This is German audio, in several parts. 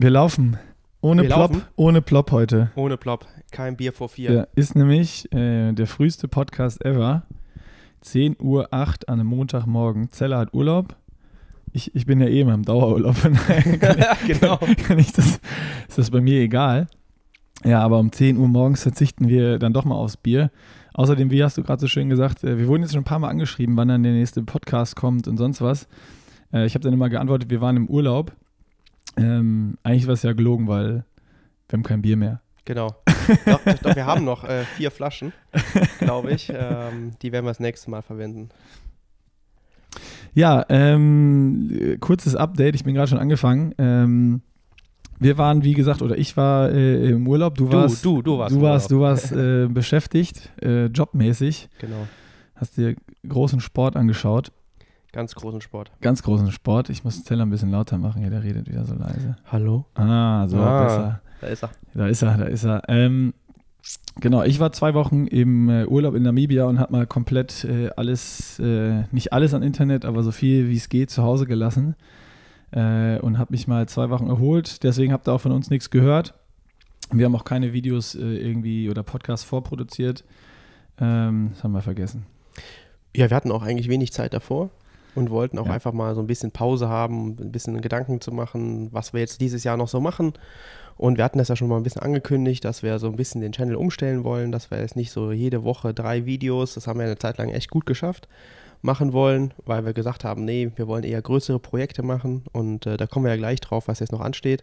Wir laufen. Ohne Wir Plop, laufen? ohne Plop heute. Ohne Plop. Kein Bier vor vier. Der ist nämlich äh, der früheste Podcast ever. 10.08 Uhr an einem Montagmorgen. Zeller hat Urlaub. Ich, ich bin ja eh immer im Dauerurlaub. Genau. kann ich das, ist das bei mir egal. Ja, aber um 10 Uhr morgens verzichten wir dann doch mal aufs Bier. Außerdem, wie hast du gerade so schön gesagt, äh, wir wurden jetzt schon ein paar Mal angeschrieben, wann dann der nächste Podcast kommt und sonst was. Äh, ich habe dann immer geantwortet, wir waren im Urlaub. Ähm, eigentlich war es ja gelogen, weil wir haben kein Bier mehr. Genau. doch, doch, doch, wir haben noch äh, vier Flaschen, glaube ich. Ähm, die werden wir das nächste Mal verwenden. Ja, ähm, äh, kurzes Update, ich bin gerade schon angefangen. Ähm, wir waren, wie gesagt, oder ich war äh, im Urlaub. Du warst, du, du warst du warst, du warst äh, beschäftigt, äh, jobmäßig. Genau. Hast dir großen Sport angeschaut. Ganz großen Sport. Ganz großen Sport. Ich muss den Teller ein bisschen lauter machen. Ja, der redet wieder so leise. Hallo? Ah, so Ah. besser. Da ist er. Da ist er, da ist er. Ähm, genau, ich war zwei Wochen im äh, Urlaub in Namibia und habe mal komplett äh, alles, äh, nicht alles an Internet, aber so viel wie es geht zu Hause gelassen äh, und habe mich mal zwei Wochen erholt. Deswegen habt ihr auch von uns nichts gehört. Wir haben auch keine Videos äh, irgendwie oder Podcasts vorproduziert. Ähm, das haben wir vergessen. Ja, wir hatten auch eigentlich wenig Zeit davor und wollten auch Ja. einfach mal so ein bisschen Pause haben, ein bisschen Gedanken zu machen, was wir jetzt dieses Jahr noch so machen. Und wir hatten das ja schon mal ein bisschen angekündigt, dass wir so ein bisschen den Channel umstellen wollen, dass wir jetzt nicht so jede Woche drei Videos, das haben wir eine Zeit lang echt gut geschafft, machen wollen, weil wir gesagt haben, nee, wir wollen eher größere Projekte machen und äh, da kommen wir ja gleich drauf, was jetzt noch ansteht.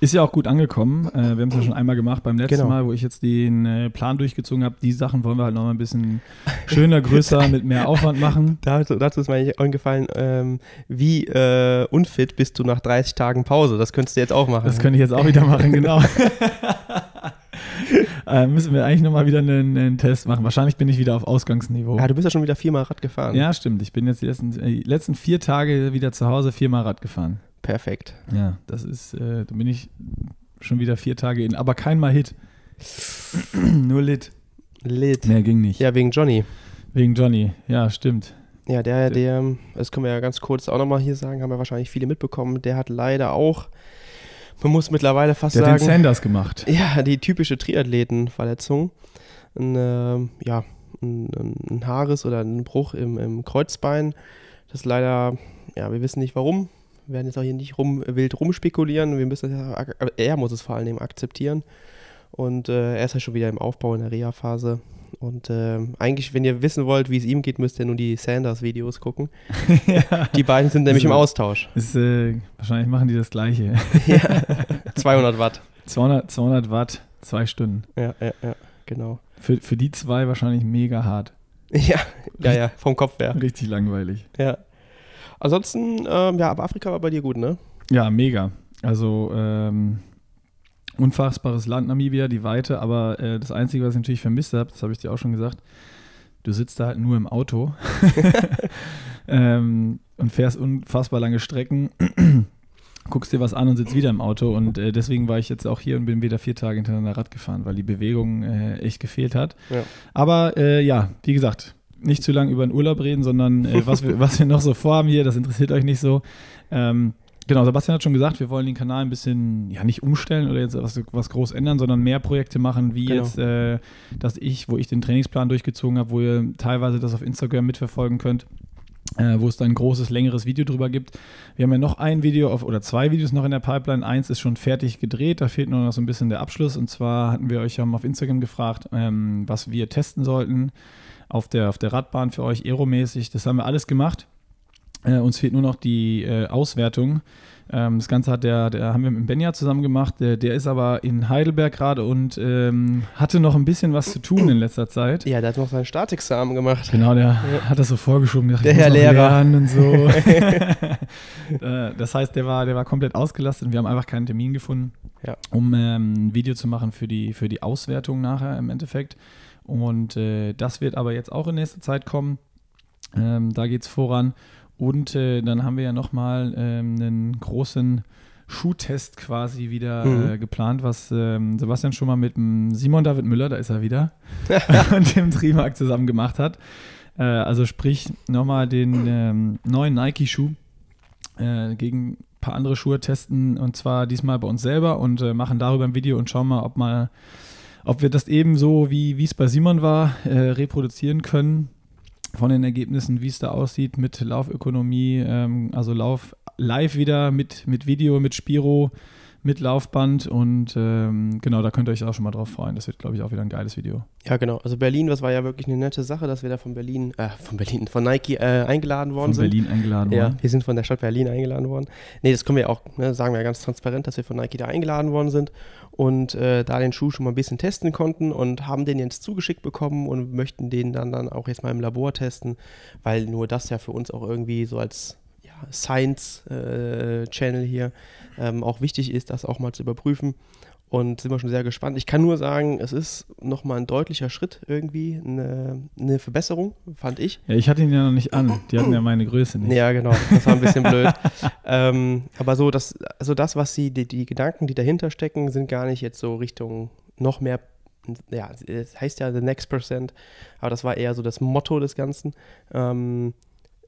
Ist ja auch gut angekommen. Äh, wir haben es ja schon einmal gemacht beim letzten Genau. Mal, wo ich jetzt den äh, Plan durchgezogen habe. Die Sachen wollen wir halt noch mal ein bisschen schöner, größer, mit mehr Aufwand machen. Dazu, dazu ist mir eigentlich eingefallen, ähm, wie äh, unfit bist du nach 30 Tagen Pause? Das könntest du jetzt auch machen. Das könnte ich jetzt auch wieder machen, genau. äh, müssen wir eigentlich nochmal wieder einen, einen Test machen. Wahrscheinlich bin ich wieder auf Ausgangsniveau. ja, du bist ja schon wieder viermal Rad gefahren. Ja, stimmt. Ich bin jetzt die letzten, äh, die letzten vier Tage wieder zu Hause viermal Rad gefahren. Perfekt. Ja, das ist, äh, da bin ich schon wieder vier Tage in, aber kein Mal Hit. Nur Lit. Lit. Mehr ging nicht. Ja, wegen Johnny. Wegen Johnny. Ja, stimmt. Ja, der, der, das können wir ja ganz kurz auch nochmal hier sagen, haben ja wahrscheinlich viele mitbekommen, der hat leider auch, man muss mittlerweile fast Der hat den sagen, Sanders gemacht. ja, die typische Triathletenverletzung. Ein, ähm, ja, ein, ein Haares oder ein Bruch im, im Kreuzbein. Das ist leider, ja, wir wissen nicht warum. Wir werden jetzt auch hier nicht rum, wild rumspekulieren. Wir müssen ak- er muss es vor allem akzeptieren. Und äh, er ist ja schon wieder im Aufbau in der Reha-Phase. Und ähm, eigentlich, wenn ihr wissen wollt, wie es ihm geht, müsst ihr nur die Sanders-Videos gucken. ja. Die beiden sind nämlich im So. Austausch. Ist, äh, wahrscheinlich machen die das Gleiche. ja. 200 Watt. 200, 200 Watt, zwei Stunden. Ja, ja, ja, genau. Für, für die zwei wahrscheinlich mega hart. Ja, ja, ja, vom Kopf her. Richtig langweilig. Ja. Ansonsten, ähm, ja, aber Afrika war bei dir gut, ne? Ja, mega. Also ähm, unfassbares Land Namibia, die Weite, aber äh, das Einzige, was ich natürlich vermisst habe, das habe ich dir auch schon gesagt, du sitzt da halt nur im Auto ähm, und fährst unfassbar lange Strecken, guckst dir was an und sitzt wieder im Auto und äh, deswegen war ich jetzt auch hier und bin wieder vier Tage hintereinander Rad gefahren, weil die Bewegung äh, echt gefehlt hat. Ja. Aber äh, ja, wie gesagt, nicht zu lange über den Urlaub reden, sondern äh, was, wir, was wir noch so vorhaben hier, das interessiert euch nicht so. Ähm, genau, Sebastian hat schon gesagt, wir wollen den Kanal ein bisschen, ja, nicht umstellen oder jetzt was, was groß ändern, sondern mehr Projekte machen, wie Genau. jetzt, äh, dass ich, wo ich den Trainingsplan durchgezogen habe, wo ihr teilweise das auf Instagram mitverfolgen könnt. Äh, wo es dann ein großes, längeres Video drüber gibt. Wir haben ja noch ein Video auf, oder zwei Videos noch in der Pipeline. Eins ist schon fertig gedreht, da fehlt nur noch so ein bisschen der Abschluss. Und zwar hatten wir euch ja mal auf Instagram gefragt, ähm, was wir testen sollten auf der, auf der Radbahn für euch, aeromäßig. Das haben wir alles gemacht. Äh, uns fehlt nur noch die äh, Auswertung. Ähm, das Ganze hat der, der haben wir mit Benja zusammen gemacht. Der, der ist aber in Heidelberg gerade und ähm, hatte noch ein bisschen was zu tun in letzter Zeit. Ja, der hat noch sein Staatsexamen gemacht. Genau, der hat das so vorgeschoben. Dachte, Der Herr Lehrer. Und so. Äh, das heißt, der war, der war komplett ausgelastet und wir haben einfach keinen Termin gefunden, Ja. um ähm, ein Video zu machen für die, für die Auswertung nachher im Endeffekt. Und äh, das wird aber jetzt auch in nächster Zeit kommen. Ähm, da geht es voran. Und äh, dann haben wir ja nochmal ähm, einen großen Schuhtest quasi wieder Mhm. äh, geplant, was ähm, Sebastian schon mal mit dem Simon David Müller, da ist er wieder, und dem Trimark zusammen gemacht hat. Äh, also sprich nochmal den ähm, neuen Nike-Schuh äh, gegen paar andere Schuhe testen und zwar diesmal bei uns selber und äh, machen darüber ein Video und schauen mal, ob mal, ob wir das eben so, wie es bei Simon war, äh, reproduzieren können von den Ergebnissen, wie es da aussieht mit Laufökonomie, ähm, also Lauf live wieder mit, mit Video, mit Spiro, mit Laufband und ähm, genau, da könnt ihr euch auch schon mal drauf freuen. Das wird, glaube ich, auch wieder ein geiles Video. Ja, genau. Also Berlin, das war ja wirklich eine nette Sache, dass wir da von Berlin, äh, von Berlin, von Nike äh, eingeladen worden von sind. Berlin eingeladen Ja, worden. wir sind von der Stadt Berlin eingeladen worden. Nee, das können wir auch, ne, sagen wir ja ganz transparent, dass wir von Nike da eingeladen worden sind und äh, da den Schuh schon mal ein bisschen testen konnten und haben den jetzt zugeschickt bekommen und möchten den dann, dann auch jetzt mal im Labor testen, weil nur das ja für uns auch irgendwie so als ja, Science-Channel hier ähm, auch wichtig ist, das auch mal zu überprüfen. Und sind wir schon sehr gespannt. Ich kann nur sagen, es ist nochmal ein deutlicher Schritt irgendwie, eine, eine Verbesserung, fand ich. Ja, ich hatte ihn ja noch nicht an. Die hatten ja meine Größe nicht. Ja, genau. Das war ein bisschen blöd. ähm, aber so, das, also das, was sie, die, die Gedanken, die dahinter stecken, sind gar nicht jetzt so Richtung noch mehr. Ja, es heißt ja the next percent, aber das war eher so das Motto des Ganzen. Ähm,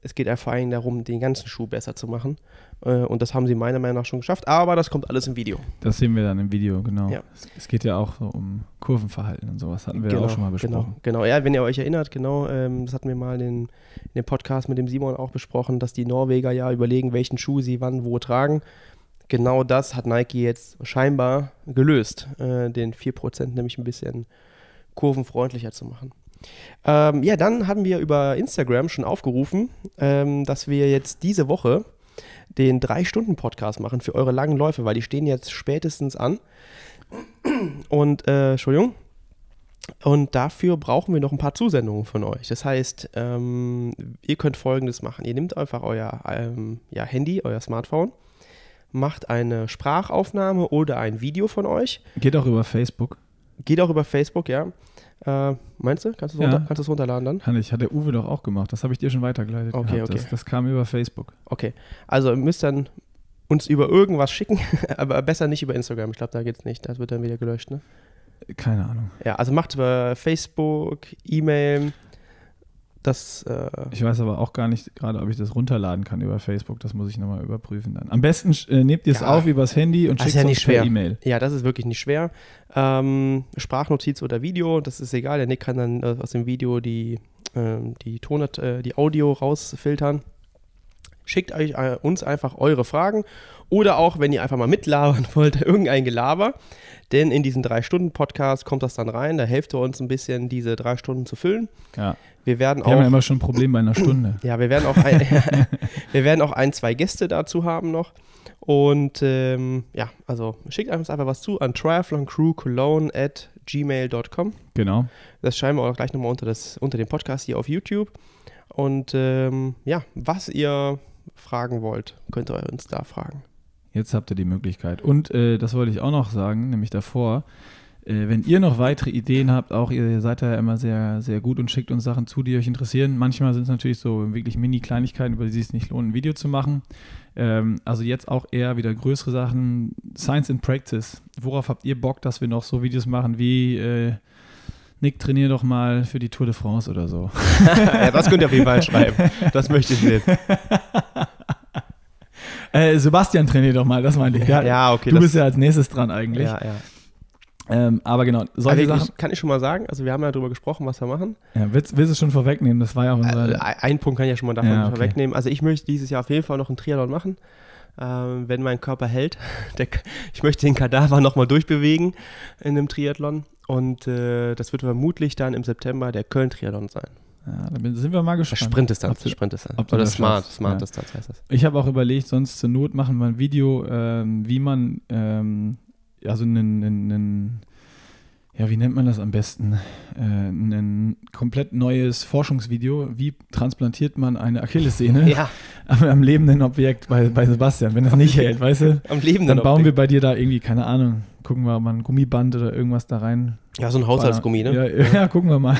es geht einfach allem darum, den ganzen Schuh besser zu machen. Äh, und das haben sie meiner Meinung nach schon geschafft. Aber das kommt alles im Video. Das sehen wir dann im Video, genau. Ja. Es, geht ja auch so um Kurvenverhalten und sowas. Hatten wir ja auch schon mal besprochen. Genau, genau. Ja, wenn ihr euch erinnert, genau, ähm, das hatten wir mal in, in dem Podcast mit dem Simon auch besprochen, dass die Norweger ja überlegen, welchen Schuh sie wann wo tragen. Genau das hat Nike jetzt scheinbar gelöst, äh, den 4% nämlich ein bisschen kurvenfreundlicher zu machen. Ähm, ja, dann haben wir über Instagram schon aufgerufen, ähm, dass wir jetzt diese Woche den 3-Stunden-Podcast machen für eure langen Läufe, weil die stehen jetzt spätestens an. Und, äh, Entschuldigung. Und dafür brauchen wir noch ein paar Zusendungen von euch. Das heißt, ähm, ihr könnt folgendes machen. Ihr nehmt einfach euer ähm, ja, Handy, euer Smartphone, macht eine Sprachaufnahme oder ein Video von euch. Geht auch über Facebook. Geht auch über Facebook, ja. Äh, meinst du? Kannst du es Ja. runter, es runterladen dann? Kann ich, hat der Uwe doch auch gemacht. Das habe ich dir schon weitergeleitet. Okay, gehabt. okay. Das, das kam über Facebook. Okay. Also ihr müsst dann uns über irgendwas schicken, aber besser nicht über Instagram. Ich glaube, da geht's nicht. Das wird dann wieder gelöscht, ne? Keine Ahnung. Ja, also macht über Facebook, E-Mail. Das, äh, Ich weiß aber auch gar nicht gerade, ob ich das runterladen kann über Facebook. Das muss ich nochmal überprüfen dann. Am besten äh, nehmt ihr es Ja. auf übers Handy und schickt ja es nicht uns per. E-Mail. ja, das ist wirklich nicht schwer. Ähm, Sprachnotiz oder Video, das ist egal. Der Nick kann dann äh, aus dem Video die, ähm, die, Ton äh, die Audio rausfiltern. Schickt euch äh, uns einfach eure Fragen oder auch, wenn ihr einfach mal mitlabern wollt, irgendein Gelaber. Denn in diesen drei Stunden Podcast kommt das dann rein. Da helft ihr uns ein bisschen, diese drei Stunden zu füllen. Ja. Wir werden Wir haben ja auch immer schon ein Problem bei einer Stunde. Ja, wir werden auch ein, wir werden auch ein, zwei Gäste dazu haben noch. Und ähm, ja, also schickt uns einfach was zu an triathloncrewcologne at gmail.com. Genau. Das schreiben wir auch gleich nochmal unter, das, unter dem Podcast hier auf YouTube. Und ähm, ja, was ihr fragen wollt, könnt ihr uns da fragen. Jetzt habt ihr die Möglichkeit. Und äh, das wollte ich auch noch sagen, nämlich davor. Äh, wenn ihr noch weitere Ideen habt, auch ihr seid da ja immer sehr, sehr gut und schickt uns Sachen zu, die euch interessieren. Manchmal sind es natürlich so wirklich Mini-Kleinigkeiten, über die es nicht lohnt, ein Video zu machen. Ähm, also jetzt auch eher wieder größere Sachen. Science in Practice. Worauf habt ihr Bock, dass wir noch so Videos machen wie äh, Nick, trainier doch mal für die Tour de France oder so. das könnt ihr auf jeden Fall schreiben. Das möchte ich sehen. Äh, Sebastian, trainier doch mal, das meinte ich. Der- Ja, okay. du bist ja als nächstes dran eigentlich. ja, ja. Ähm, aber genau, solche Also Sachen. ich, kann ich schon mal sagen, also wir haben ja darüber gesprochen, was wir machen. Ja, willst, willst du es schon vorwegnehmen? Das war ja unser. Äh, ein Punkt kann ich ja schon mal davon Ja, okay. wegnehmen. Also ich möchte dieses Jahr auf jeden Fall noch einen Triathlon machen, ähm, wenn mein Körper hält. Der, ich möchte den Kadaver nochmal durchbewegen in einem Triathlon. Und äh, das wird vermutlich dann im September der Köln-Triathlon sein. Ja, da sind wir mal gespannt. Sprintdistanz, Ob Sprintdistanz. ob Oder das Smart, schaffst, Smart ja. Distanz heißt das. Ich habe auch überlegt, sonst zur Not machen wir ein Video, ähm, wie man, ähm, also ein, ein, ein, ja, wie nennt man das am besten? Äh, ein komplett neues Forschungsvideo. Wie transplantiert man eine Achillessehne Ja, am, am lebenden Objekt bei, bei Sebastian, wenn das nicht hält, weißt du? am Leben Dann bauen wir bei dir da irgendwie, keine Ahnung, gucken wir mal ein Gummiband oder irgendwas da rein. Ja, so ein Haushaltsgummi, ne? Ja, ja, gucken wir mal.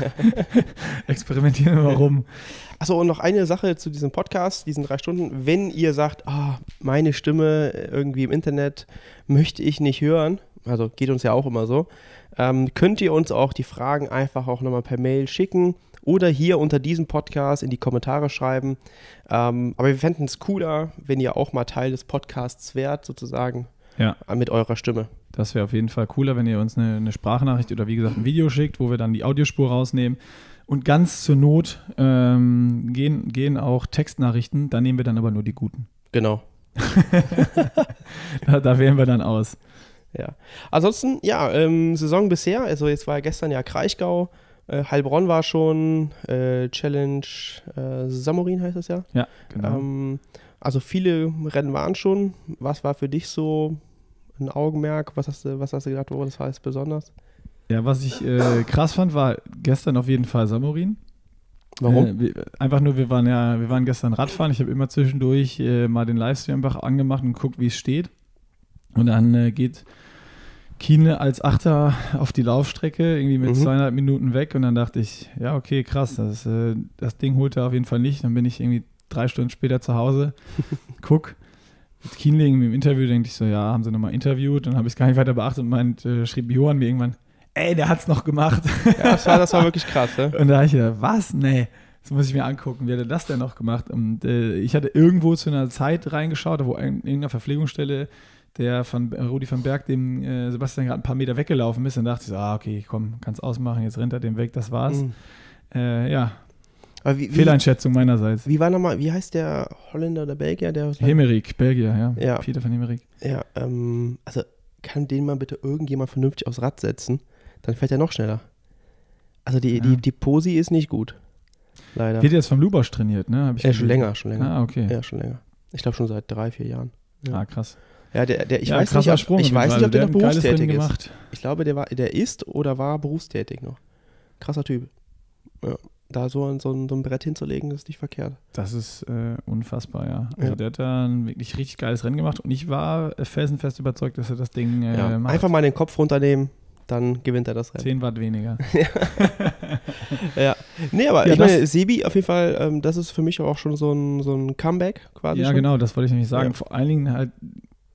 Experimentieren wir mal rum. Achso, und noch eine Sache zu diesem Podcast, diesen drei Stunden. Wenn ihr sagt, ah, meine Stimme irgendwie im Internet möchte ich nicht hören, also geht uns ja auch immer so, ähm, könnt ihr uns auch die Fragen einfach auch nochmal per Mail schicken oder hier unter diesem Podcast in die Kommentare schreiben. Ähm, aber wir fänden es cooler, wenn ihr auch mal Teil des Podcasts wärt, sozusagen, Ja. mit eurer Stimme. Das wäre auf jeden Fall cooler, wenn ihr uns eine, eine Sprachnachricht oder wie gesagt ein Video schickt, wo wir dann die Audiospur rausnehmen. Und ganz zur Not ähm, gehen, gehen auch Textnachrichten, da nehmen wir dann aber nur die guten. Genau. Da, da wählen wir dann aus. Ja. Ansonsten, ja, ähm, Saison bisher, also jetzt war ja gestern ja Kraichgau, äh, Heilbronn war schon, äh, Challenge äh, Samorin heißt es ja. Ja, genau. Ähm, also viele Rennen waren schon. Was war für dich so ein Augenmerk? Was hast du, was hast du gedacht, wo das heißt besonders? ja, was ich äh, krass fand, war gestern auf jeden Fall Samorin. Warum? Äh, wir, einfach nur, wir waren ja, wir waren gestern Radfahren. Ich habe immer zwischendurch äh, mal den Livestream einfach angemacht und geguckt, wie es steht. Und dann äh, geht Kiene als Achter auf die Laufstrecke, irgendwie mit Mhm. zweieinhalb Minuten weg. Und dann dachte ich, ja, okay, krass, das, äh, das Ding holt er auf jeden Fall nicht. Dann bin ich irgendwie drei Stunden später zu Hause, guck. Mit irgendwie im Interview denke ich so, ja, haben sie nochmal interviewt. Dann habe ich es gar nicht weiter beachtet und meint, äh, schrieb Johann mir irgendwann, ey, der hat's noch gemacht. ja, das war, das war wirklich krass, ne? Und da habe ich gedacht, was? Nee, das muss ich mir angucken. Wie hat er das denn noch gemacht? Und äh, ich hatte irgendwo zu einer Zeit reingeschaut, wo in irgendeiner Verpflegungsstelle der von Rudi van Berg dem äh, Sebastian gerade ein paar Meter weggelaufen ist. Und dachte ich so, ah, okay, komm, kannst ausmachen, jetzt rennt er dem weg, das war's. Mhm. Äh, ja, wie, wie, Fehleinschätzung meinerseits. wie war nochmal, wie heißt der Holländer oder Belgier? Der, Hemerik, Belgier, ja. Ja. Peter von Hemerik. ja, ähm, also kann den mal bitte irgendjemand vernünftig aufs Rad setzen? Dann fährt er noch schneller. Also die, Ja. die, die Posi ist nicht gut. Leider. Wird jetzt vom Lubosch trainiert, ne? Hab ich Ja, schon länger, schon länger. Ah, okay. Ja, schon länger. Ich glaube schon seit drei, vier Jahren. Ja. Ah, krass. Ja, der, der, ich ja, weiß nicht, krasser ob, Sprung ich weiß nicht, ob der, hat noch berufstätig ist. Ich glaube, der, war, der ist oder war berufstätig noch. Krasser Typ. Ja. Da so ein, so, ein, so ein Brett hinzulegen, ist nicht verkehrt. Das ist äh, unfassbar, ja. Also Ja. der hat da ein wirklich richtig geiles Rennen gemacht und ich war äh, felsenfest überzeugt, dass er das Ding äh, ja. macht. Einfach mal den Kopf runternehmen, dann gewinnt er das Rennen. 10 Watt weniger. Ja. Nee, aber Ja, ich meine, Sebi auf jeden Fall, ähm, das ist für mich auch schon so ein, so ein Comeback quasi. ja, schon. genau, das wollte ich nämlich sagen. Ja. Vor allen Dingen halt,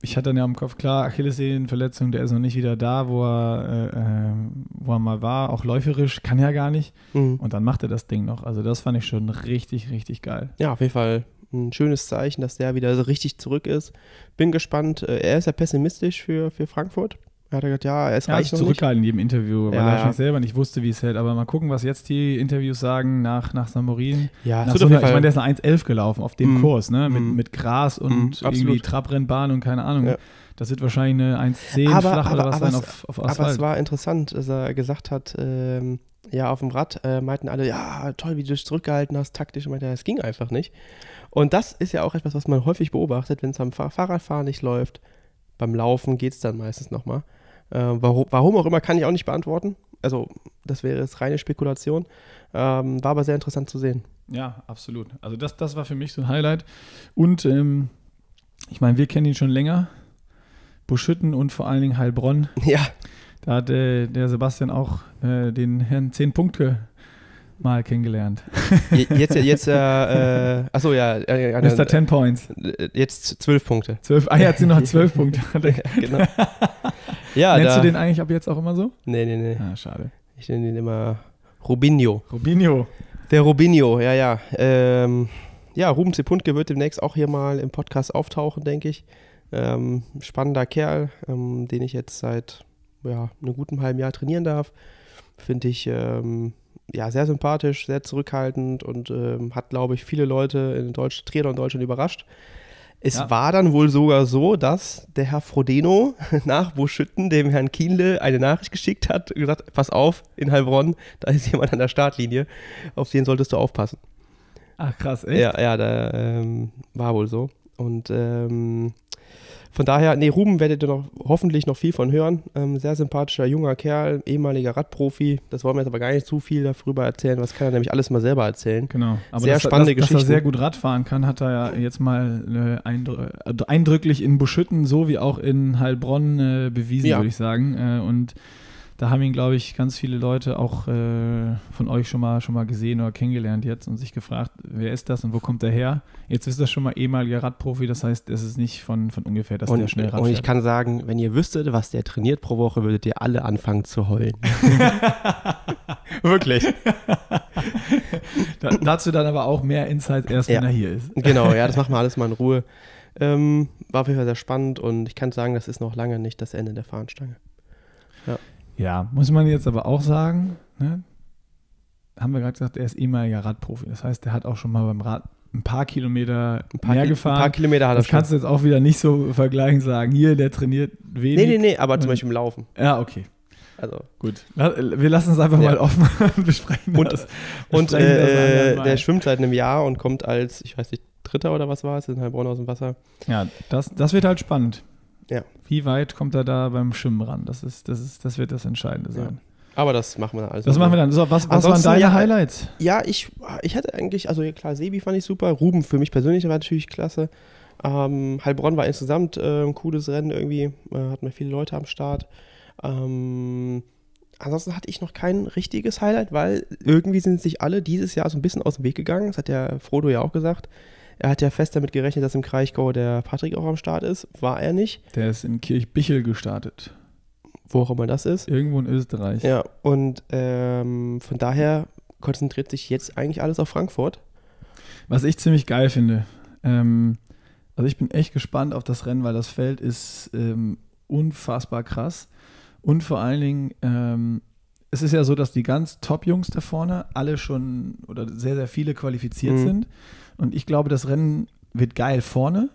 ich hatte dann ja im Kopf, klar, Achillessehnenverletzung, der ist noch nicht wieder da, wo er, äh, äh, wo er mal war, auch läuferisch, kann ja gar nicht. Mhm. Und dann macht er das Ding noch. Also das fand ich schon richtig, richtig geil. Ja, auf jeden Fall ein schönes Zeichen, dass der wieder so richtig zurück ist. Bin gespannt. Äh, Er ist ja pessimistisch für, für Frankfurt. Er hat ja gesagt, ja, Er hat reicht sich noch nicht. zurückgehalten in jedem Interview, weil Ja, er ja. wahrscheinlich selber nicht wusste, wie es hält. Aber mal gucken, was jetzt die Interviews sagen nach, nach Samorin. Ja, Nach so einer, ich meine, der ist eine 1,11 gelaufen auf dem Mhm. Kurs, ne? Mit, Mhm. mit Gras und Mhm, irgendwie. Trabrennbahn und keine Ahnung. Ja. Das wird wahrscheinlich eine 1,10 Aber- flach oder was sein auf, auf Aber es Asphalt. war interessant, dass er gesagt hat, ähm, ja, auf dem Rad äh, meinten alle, ja, toll, wie du dich zurückgehalten hast, taktisch. Und meinte, es ging einfach nicht. Und das ist ja auch etwas, was man häufig beobachtet, wenn es am Fahr Fahrradfahren nicht läuft. Beim Laufen geht es dann meistens nochmal. Äh, warum, warum auch immer, kann ich auch nicht beantworten. Also, das wäre jetzt reine Spekulation. Ähm, war aber sehr interessant zu sehen. Ja, absolut. Also das, das war für mich so ein Highlight. Und ähm, ich meine, wir kennen ihn schon länger. Buschütten und vor allen Dingen Heilbronn. Ja, Da hat äh, der Sebastian auch äh, den Herrn 10 Punkte mal kennengelernt. je- jetzt, jetzt, äh, äh, achso, ja, äh, äh, Mr. 10 Points. äh, jetzt zwölf Punkte. 12, ah, er hat sie noch 12 Punkte. genau. Ja, Nennst da, du den eigentlich ab jetzt auch immer so? Nee, nee, nee. Ah, schade. Ich nenne ihn immer Rubinho. Rubinho. Der Rubinho, ja, ja. Ähm, ja, Ruben Zepuntke wird demnächst auch hier mal im Podcast auftauchen, denke ich. Ähm, spannender Kerl, ähm, den ich jetzt seit ja, einem guten halben Jahr trainieren darf. Finde ich ähm, ja, sehr sympathisch, sehr zurückhaltend und ähm, hat, glaube ich, viele Leute in Deutsch, Triathlon in Deutschland überrascht. Es Ja. war dann wohl sogar so, dass der Herr Frodeno nach Buschütten dem Herrn Kienle eine Nachricht geschickt hat und gesagt, pass auf, in Heilbronn, da ist jemand an der Startlinie, auf den solltest du aufpassen. Ach krass, echt? Ja, ja, da ähm, war wohl so. Und ähm, von daher, nee, Ruben werdet ihr noch hoffentlich noch viel von hören. Ähm, sehr sympathischer junger Kerl, ehemaliger Radprofi. Das wollen wir jetzt aber gar nicht zu viel darüber erzählen, was kann er nämlich alles mal selber erzählen. Genau. Aber Sehr dass, spannende dass, Dass er sehr gut Radfahren kann, hat er ja jetzt mal äh, eindr also eindrücklich in Buschütten so wie auch in Heilbronn äh, bewiesen, Ja. würde ich sagen. Äh, und da haben ihn, glaube ich, ganz viele Leute auch äh, von euch schon mal, schon mal gesehen oder kennengelernt jetzt und sich gefragt, wer ist das und wo kommt er her? Jetzt ist das schon mal ehemaliger Radprofi, das heißt, es ist nicht von, von ungefähr, dass der Und, schnell Rad und ich fährt. kann sagen, wenn ihr wüsstet, was der trainiert pro Woche, würdet ihr alle anfangen zu heulen. Wirklich. da, dazu dann aber auch mehr Insights erst, Ja. wenn er hier ist. Genau, ja, das machen wir alles mal in Ruhe. Ähm, war auf jeden Fall sehr spannend und ich kann sagen, das ist noch lange nicht das Ende der Fahnenstange. Ja, muss man jetzt aber auch sagen, ne? haben wir gerade gesagt, er ist ehemaliger Radprofi. Das heißt, er hat auch schon mal beim Rad ein paar Kilometer Ein paar, mehr Ki- gefahren. ein paar Kilometer hat er das kannst du jetzt auch wieder nicht so vergleichen, sagen, hier, der trainiert wenig. Nee, nee, nee, aber zum Beispiel im Laufen. Ja, okay, Also. gut. Wir lassen es einfach Ja. mal offen besprechen Und- das. Und das äh, der schwimmt seit einem Jahr und kommt als, ich weiß nicht, Dritter oder was war es, in Heilbronn aus dem Wasser. Ja, das, das wird halt spannend. Ja. Wie weit kommt er da beim Schwimmen ran? Das, ist, das, ist, das wird das Entscheidende sein. Aber das machen wir dann alles. Das machen wir dann. So, was, was waren deine ja, Highlights? Ja, ich, ich hatte eigentlich, also ja, klar, Sebi fand ich super, Ruben für mich persönlich war natürlich klasse. Ähm, Heilbronn war insgesamt äh, ein cooles Rennen irgendwie, äh, hatten wir viele Leute am Start. Ähm, ansonsten hatte ich noch kein richtiges Highlight, weil irgendwie sind sich alle dieses Jahr so ein bisschen aus dem Weg gegangen. Das hat der Frodo ja auch gesagt. Er hat ja fest damit gerechnet, dass im Kraichgau der Patrick auch am Start ist. War er nicht, Der ist in Kirchbichel gestartet. wo auch immer das ist. Irgendwo in Österreich. Ja, und ähm, von daher konzentriert sich jetzt eigentlich alles auf Frankfurt. Was ich ziemlich geil finde. Ähm, also ich bin echt gespannt auf das Rennen, weil das Feld ist ähm, unfassbar krass. Und vor allen Dingen, ähm, es ist ja so, dass die ganz Top-Jungs da vorne alle schon oder sehr, sehr viele qualifiziert Mhm. sind. Und ich glaube, das Rennen wird geil vorne,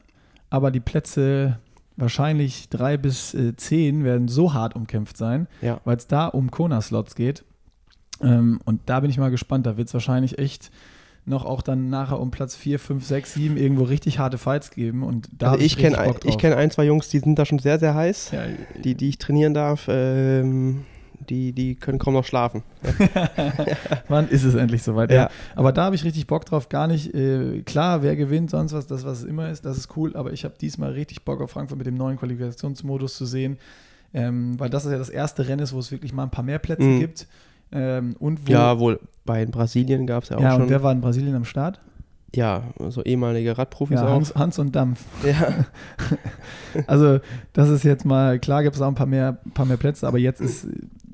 aber die Plätze wahrscheinlich drei bis äh, zehn werden so hart umkämpft sein, Ja. weil es da um Kona-Slots geht. Ähm, und da bin ich mal gespannt. Da wird es wahrscheinlich echt noch auch dann nachher um Platz 4, 5, 6, 7 irgendwo richtig harte Fights geben. Und da Also ich kenne ein, ich kenn ein, zwei Jungs, die sind da schon sehr, sehr heiß, ja, die, die ich trainieren darf. Ähm, die, die können kaum noch schlafen. Wann ist es endlich soweit? Ja. Ja. Aber da habe ich richtig Bock drauf. Gar nicht, äh, klar, wer gewinnt, sonst was, das, was es immer ist, das ist cool. Aber ich habe diesmal richtig Bock auf Frankfurt mit dem neuen Qualifikationsmodus zu sehen. Ähm, weil das ist ja das erste Rennen ist, wo es wirklich mal ein paar mehr Plätze Mhm. gibt. Ähm, und wo, Ja, wohl bei Brasilien gab es ja auch ja, schon. und wer war in Brasilien am Start? ja, so ehemalige Radprofis Ja, auch. Hans, Hans und Dampf. Ja, Also, das ist jetzt mal, klar gibt es auch ein paar mehr, paar mehr Plätze, aber jetzt ist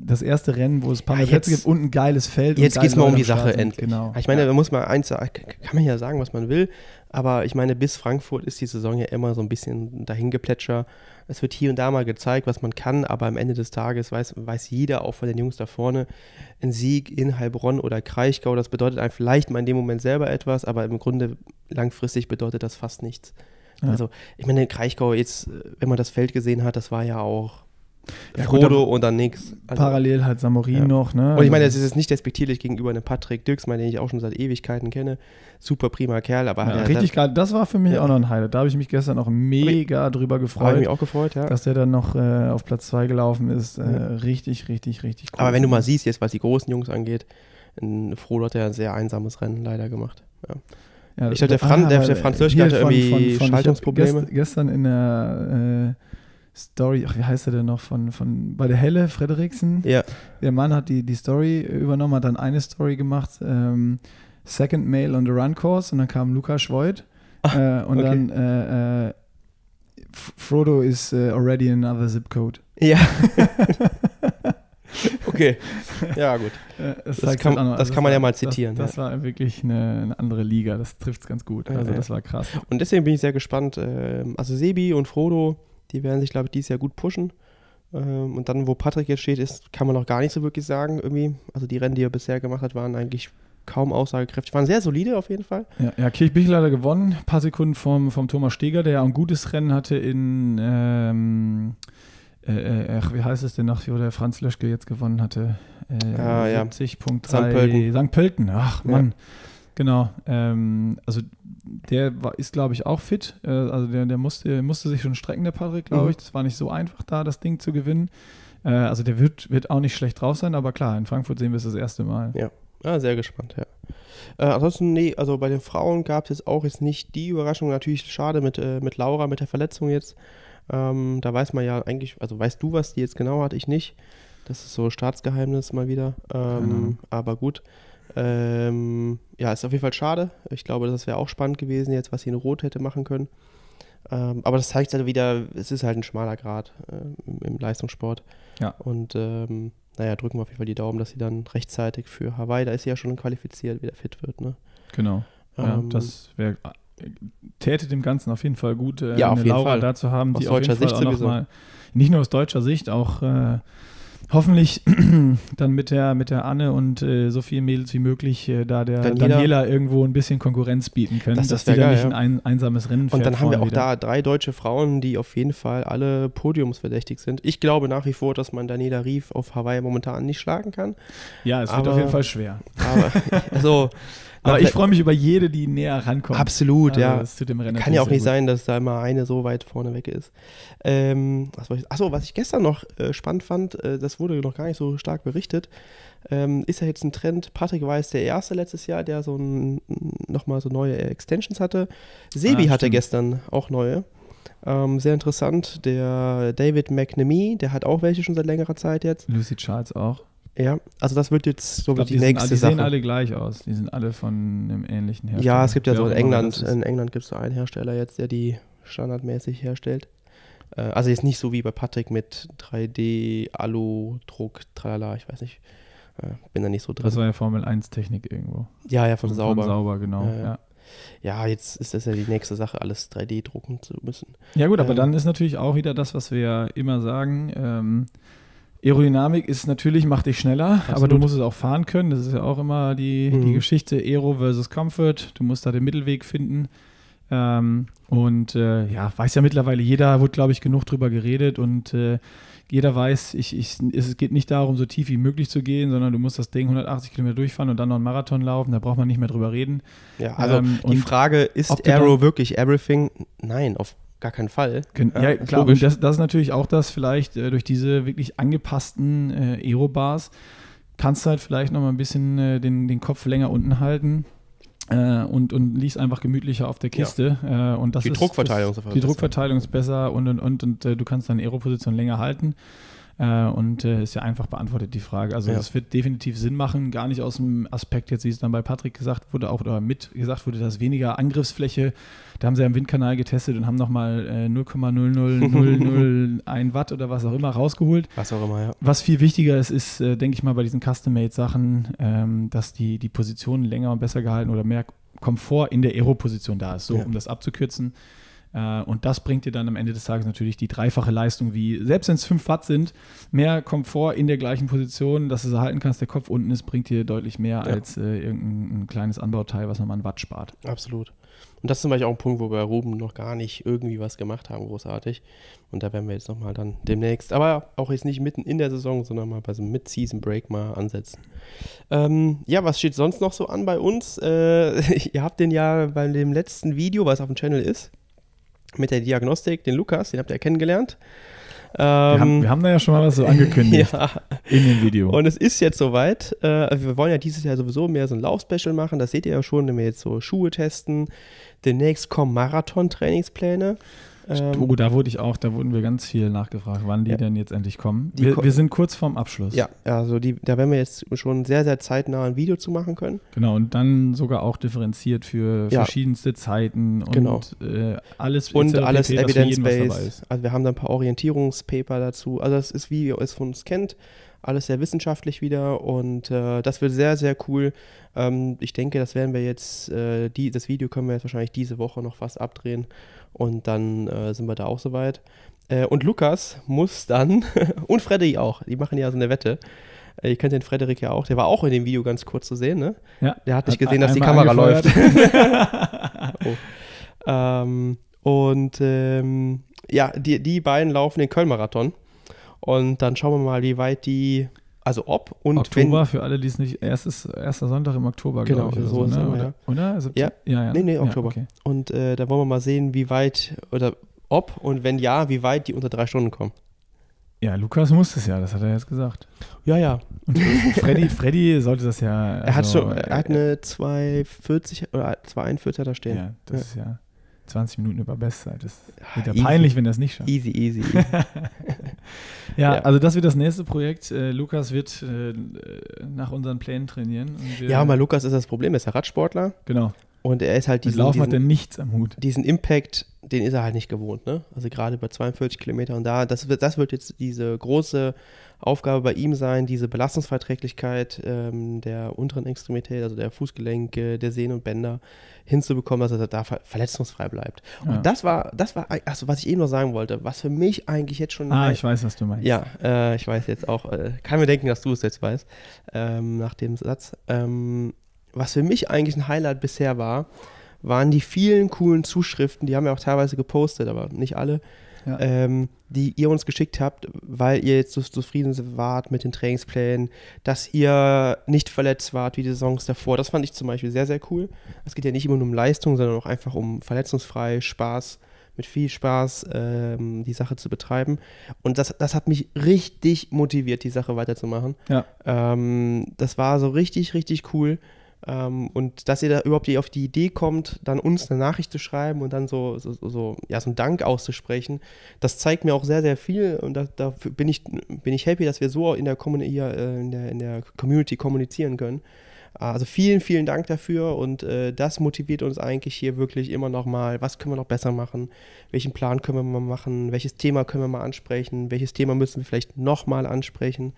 das erste Rennen, wo es ein paar Ja, mehr Plätze jetzt- gibt und ein geiles Feld. jetzt geht es mal um die Sache endlich. Genau. Ich meine, ja. da muss man eins sagen, kann man ja sagen, was man will, aber ich meine, bis Frankfurt ist die Saison ja immer so ein bisschen dahingeplätscher. Es wird hier und da mal gezeigt, was man kann, aber am Ende des Tages weiß, weiß jeder, auch von den Jungs da vorne, ein Sieg in Heilbronn oder Kraichgau, das bedeutet einem vielleicht mal in dem Moment selber etwas, aber im Grunde langfristig bedeutet das fast nichts. Ja. Also, ich meine, Kraichgau jetzt, äh, wenn man das Feld gesehen hat, das war ja auch Ja, gut, Frodo und dann nix. Also, Parallel halt Samorin Ja. noch. Ne? und ich meine, Also, das ist jetzt nicht despektierlich gegenüber einem Patrick Dirksmann, den ich auch schon seit Ewigkeiten kenne. Super prima Kerl, aber ja, hat er- richtig geil. Das war für mich Ja. auch noch ein Highlight. Da habe ich mich gestern auch mega drüber Habe ich gefreut, mich auch gefreut, ja. dass der dann noch äh, auf Platz 2 gelaufen ist. Äh. Richtig, richtig, richtig cool. Aber wenn du mal siehst, jetzt was die großen Jungs angeht, ein Frodo hat ja ein sehr einsames Rennen leider gemacht. Ja. Ich glaub, der Fran- der- aber der Franz Löschke hatte irgendwie ich hab Schaltungsprobleme. Gest, gestern in der äh, Story, ach, wie heißt er denn noch, von, von bei der Helle, Frederiksen. Ja, Der Mann hat die, die Story übernommen, hat dann eine Story gemacht, ähm, Second Mail on the Run Course und dann kam Lukas Schwoid äh, und okay. dann äh, äh, Frodo is äh, already in another zip code. ja. okay, ja gut. Äh, Das zeigt kann- halt auch noch- das kann man war- ja mal zitieren, Das, das war wirklich eine, eine andere Liga, das trifft es ganz gut. Ja, Also ja. das war krass. Und deswegen bin ich sehr gespannt. ähm, Also Sebi und Frodo, die werden sich, glaube ich, dieses Jahr gut pushen. Ähm, Und dann, wo Patrick jetzt steht, ist, kann man noch gar nicht so wirklich sagen irgendwie. Also die Rennen, die er bisher gemacht hat, waren eigentlich kaum aussagekräftig. Waren sehr solide auf jeden Fall. Ja, ja Kirchbichel hat er gewonnen, ein paar Sekunden vom, vom Thomas Steger, der ja ein gutes Rennen hatte in, ähm, äh, äh, ach, wie heißt es denn noch, wo der Franz Löschke jetzt gewonnen hatte? Äh, Ah, ja. 70.3. St. Pölten. St. Pölten, ach Ja. Genau. Ähm, also der war, ist, glaube ich, auch fit. Äh, also der, der musste, musste sich schon strecken, der Patrick, glaube Mhm. ich. Das war nicht so einfach da, das Ding zu gewinnen. Äh, also der wird, wird auch nicht schlecht drauf sein, aber klar, in Frankfurt sehen wir es das erste Mal. Ja. Ja, sehr gespannt, ja. Äh, ansonsten, nee, also bei den Frauen gab es jetzt auch jetzt nicht die Überraschung. Natürlich schade mit, äh, mit Laura, mit der Verletzung jetzt. Ähm, da weiß man ja eigentlich, also weißt du, was die jetzt genau hat, ich nicht. Das ist so Staatsgeheimnis mal wieder. Ähm, aber gut. Ähm, ja, ist auf jeden Fall schade. Ich glaube, das wäre auch spannend gewesen jetzt, was sie in Rot hätte machen können. Ähm, aber das zeigt halt wieder, es ist halt ein schmaler Grad äh, im, im Leistungssport. Ja. Und ähm, naja, drücken wir auf jeden Fall die Daumen, dass sie dann rechtzeitig für Hawaii, da ist sie ja schon qualifiziert, wieder fit wird. Ne? Genau. Ja, Ähm, das wäre täte dem Ganzen auf jeden Fall gut, äh, Ja, auf eine jeden Laura Fall. da zu haben, Aus die auf jeden Fall auch noch sowieso. mal, nicht nur aus deutscher Sicht, auch äh, hoffentlich dann mit der, mit der Anne und äh, so vielen Mädels wie möglich äh, da der Daniela. Daniela. irgendwo ein bisschen Konkurrenz bieten können, Das- dass das wär die da geil, nicht ja. ein, ein einsames Rennen Und dann haben wir auch wieder. da drei deutsche Frauen, die auf jeden Fall alle podiumsverdächtig sind. Ich glaube nach wie vor, dass man Daniela Rief auf Hawaii momentan nicht schlagen kann. Ja, es wird aber- auf jeden Fall schwer. Aber also, Aber ich freue mich über jede, die näher rankommt. Absolut, Also, ja. Das tut dem Rennen Kann ja auch nicht sehr sein, dass da immer eine so weit vorne weg ist. Ähm, was ich, achso, was ich gestern noch äh, spannend fand, äh, das wurde noch gar nicht so stark berichtet, ähm, ist ja jetzt ein Trend. Patrick war jetzt der Erste letztes Jahr, der so ein, nochmal so neue Extensions hatte. Sebi Ah, hatte gestern auch neue. Ähm, sehr interessant. Der David McNamee, der hat auch welche schon seit längerer Zeit jetzt. gut. Lucy Charles auch. Ja, also das wird jetzt so glaub, die, die, sind, nächste die sehen Sache. alle gleich aus. Die sind alle von einem ähnlichen Hersteller. Ja, es gibt ja so in England, in England gibt es so einen Hersteller jetzt, der die standardmäßig herstellt. Äh, also jetzt nicht so wie bei Patrick mit 3D, Alu-Druck, tralala, ich weiß nicht. Äh, bin da nicht so drin. Das war ja Formel 1 Technik irgendwo. ja, ja, von Sauber. Von sauber, genau. Ja, Ja, ja. Ja, jetzt ist das ja die nächste Sache, alles 3D drucken zu müssen. ja. gut, aber Ähm. dann ist natürlich auch wieder das, was wir immer sagen. Ähm, Aerodynamik ist natürlich, macht dich schneller, aber Absolut. du musst es auch fahren können. Das ist ja auch immer die, die Mhm. Geschichte Aero versus Comfort. Du musst da den Mittelweg finden. Ähm, und äh, ja, weiß ja mittlerweile jeder, wurde glaube ich genug drüber geredet und äh, jeder weiß, ich, ich, es geht nicht darum, so tief wie möglich zu gehen, sondern du musst das Ding 180 Kilometer durchfahren und dann noch einen Marathon laufen. Da braucht man nicht mehr drüber reden. Ja, also Ähm, die Frage, ist Aero wirklich everything? Nein, auf gar keinen Fall. Gen- Ja, Ja, ist klar, und das, das ist natürlich auch das, vielleicht äh, durch diese wirklich angepassten äh, Aero-Bars kannst du halt vielleicht noch mal ein bisschen äh, den, den Kopf länger unten halten äh, und, und liegst einfach gemütlicher auf der Kiste. Äh, und das Die ist, Druckverteilung ist das, einfach Die besser. Druckverteilung ist besser und, und, und, und äh, du kannst deine Aero-Position länger halten. Äh, und äh, ist ja einfach beantwortet die Frage. Also Ja. es wird definitiv Sinn machen, gar nicht aus dem Aspekt jetzt, wie es dann bei Patrick gesagt wurde, auch oder mit gesagt wurde, dass weniger Angriffsfläche, da haben sie ja im Windkanal getestet und haben nochmal äh, 0,00001 Watt oder was auch immer rausgeholt. Was auch immer, ja. Was viel wichtiger ist, ist, äh, denke ich mal, bei diesen Custom-Made-Sachen, ähm, dass die, die Positionen länger und besser gehalten oder mehr Komfort in der Aero-Position da ist, so Ja. um das abzukürzen. Äh, und das bringt dir dann am Ende des Tages natürlich die dreifache Leistung, wie selbst wenn es 5 Watt sind, mehr Komfort in der gleichen Position, dass du es halten kannst, der Kopf unten ist, bringt dir deutlich mehr Ja. als äh, irgendein ein kleines Anbauteil, was nochmal an Watt spart. Absolut. Und das ist zum Beispiel auch ein Punkt, wo wir bei Ruben noch gar nicht irgendwie was gemacht haben, großartig. Und da werden wir jetzt nochmal dann demnächst, aber auch jetzt nicht mitten in der Saison, sondern mal bei so einem Mid-Season-Break mal ansetzen. Ähm, ja, was steht sonst noch so an bei uns? Äh, ihr habt den ja bei dem letzten Video, was auf dem Channel ist, mit der Diagnostik, den Lukas, den habt ihr kennengelernt. Wir, haben, wir haben da ja schon mal was so angekündigt Ähm, ja, in dem Video. und es ist jetzt soweit. Äh, also wir wollen ja dieses Jahr sowieso mehr so ein Laufspecial machen. Das seht ihr ja schon, wenn wir jetzt so Schuhe testen. Demnächst kommen Marathon-Trainingspläne. Ähm, oh, da wurde ich auch, da wurden wir ganz viel nachgefragt, wann die Ja. denn jetzt endlich kommen. Wir, ko- wir sind kurz vorm Abschluss. ja, also die, da werden wir jetzt schon sehr, sehr zeitnah ein Video zu machen können. Genau, und dann sogar auch differenziert für Ja. verschiedenste Zeiten und Genau. äh, alles Und etc. alles evidence-based. ist. Also wir haben da ein paar Orientierungspaper dazu. Also das ist, wie ihr es von uns kennt, alles sehr wissenschaftlich wieder und äh, das wird sehr, sehr cool. Ähm, ich denke, das werden wir jetzt, äh, die, das Video können wir jetzt wahrscheinlich diese Woche noch fast abdrehen und dann äh, sind wir da auch soweit. Äh, und Lukas muss dann, und Freddy auch, die machen ja so eine Wette. Äh, Ihr kennt den Frederik ja auch, der war auch in dem Video ganz kurz zu sehen, ne? Ja. Der hat nicht gesehen, dass die Kamera läuft. oh. ähm, und ähm, ja, die, die beiden laufen den Köln-Marathon. Und dann schauen wir mal, wie weit die, also ob und Oktober, für alle, die es nicht, erstes, erster Sonntag im Oktober, Genau, glaube ich. so oder ist ne? oder, oder? Ja. ja, ja. Nee, nee, Ja, Oktober. okay. wenn. Und äh, da wollen wir mal sehen, wie weit oder ob und wenn ja, wie weit die unter drei Stunden kommen. ja, Lukas muss es ja, das hat er jetzt gesagt. Ja, ja. Und Freddy, Freddy sollte das ja. er hat also, schon, er hat eine 240 oder 241 da stehen. Ja, das ist ja 20 Minuten über Bestzeit. Das wird ja easy. peinlich, wenn er es nicht schafft. Easy, easy. Ja, Ja. also das wird das nächste Projekt. Äh, Lukas wird äh, nach unseren Plänen trainieren. Ja, bei Lukas ist das Problem, er ist ja Radsportler. Genau. Und er ist halt Mit diesen, Laufen hat er diesen, nichts am Hut. diesen Impact, den ist er halt nicht gewohnt, ne? Also gerade über 42 Kilometer und da, das wird, das wird jetzt diese große Aufgabe bei ihm sein, diese Belastungsverträglichkeit ähm, der unteren Extremität, also der Fußgelenke, der Sehnen und Bänder hinzubekommen, dass er da ver verletzungsfrei bleibt. Ja. Und das war, das war, also was ich eben noch sagen wollte, was für mich eigentlich jetzt schon Ah, ich weiß, was du meinst. ja, äh, ich weiß jetzt auch, äh, kann mir denken, dass du es jetzt weißt, ähm, nach dem Satz. Ähm, was für mich eigentlich ein Highlight bisher war, waren die vielen coolen Zuschriften, die haben wir auch teilweise gepostet, aber nicht alle, Ja. ähm, die ihr uns geschickt habt, weil ihr jetzt so zufrieden wart mit den Trainingsplänen, dass ihr nicht verletzt wart wie die Saisons davor. Das fand ich zum Beispiel sehr, sehr cool. Es geht ja nicht immer nur um Leistung, sondern auch einfach um verletzungsfrei, Spaß, mit viel Spaß ähm, die Sache zu betreiben. Und das, das hat mich richtig motiviert, die Sache weiterzumachen. Ja. Ähm, das war so richtig, richtig cool. Ähm, und dass ihr da überhaupt auf die Idee kommt, dann uns eine Nachricht zu schreiben und dann so, so, so, ja, so einen Dank auszusprechen, das zeigt mir auch sehr, sehr viel. Und da, dafür bin ich, bin ich happy, dass wir so in der, Commun hier, äh, in der, in der Community kommunizieren können. Also vielen, vielen Dank dafür und äh, das motiviert uns eigentlich hier wirklich immer noch mal, was können wir noch besser machen, welchen Plan können wir mal machen, welches Thema können wir mal ansprechen, welches Thema müssen wir vielleicht noch mal ansprechen.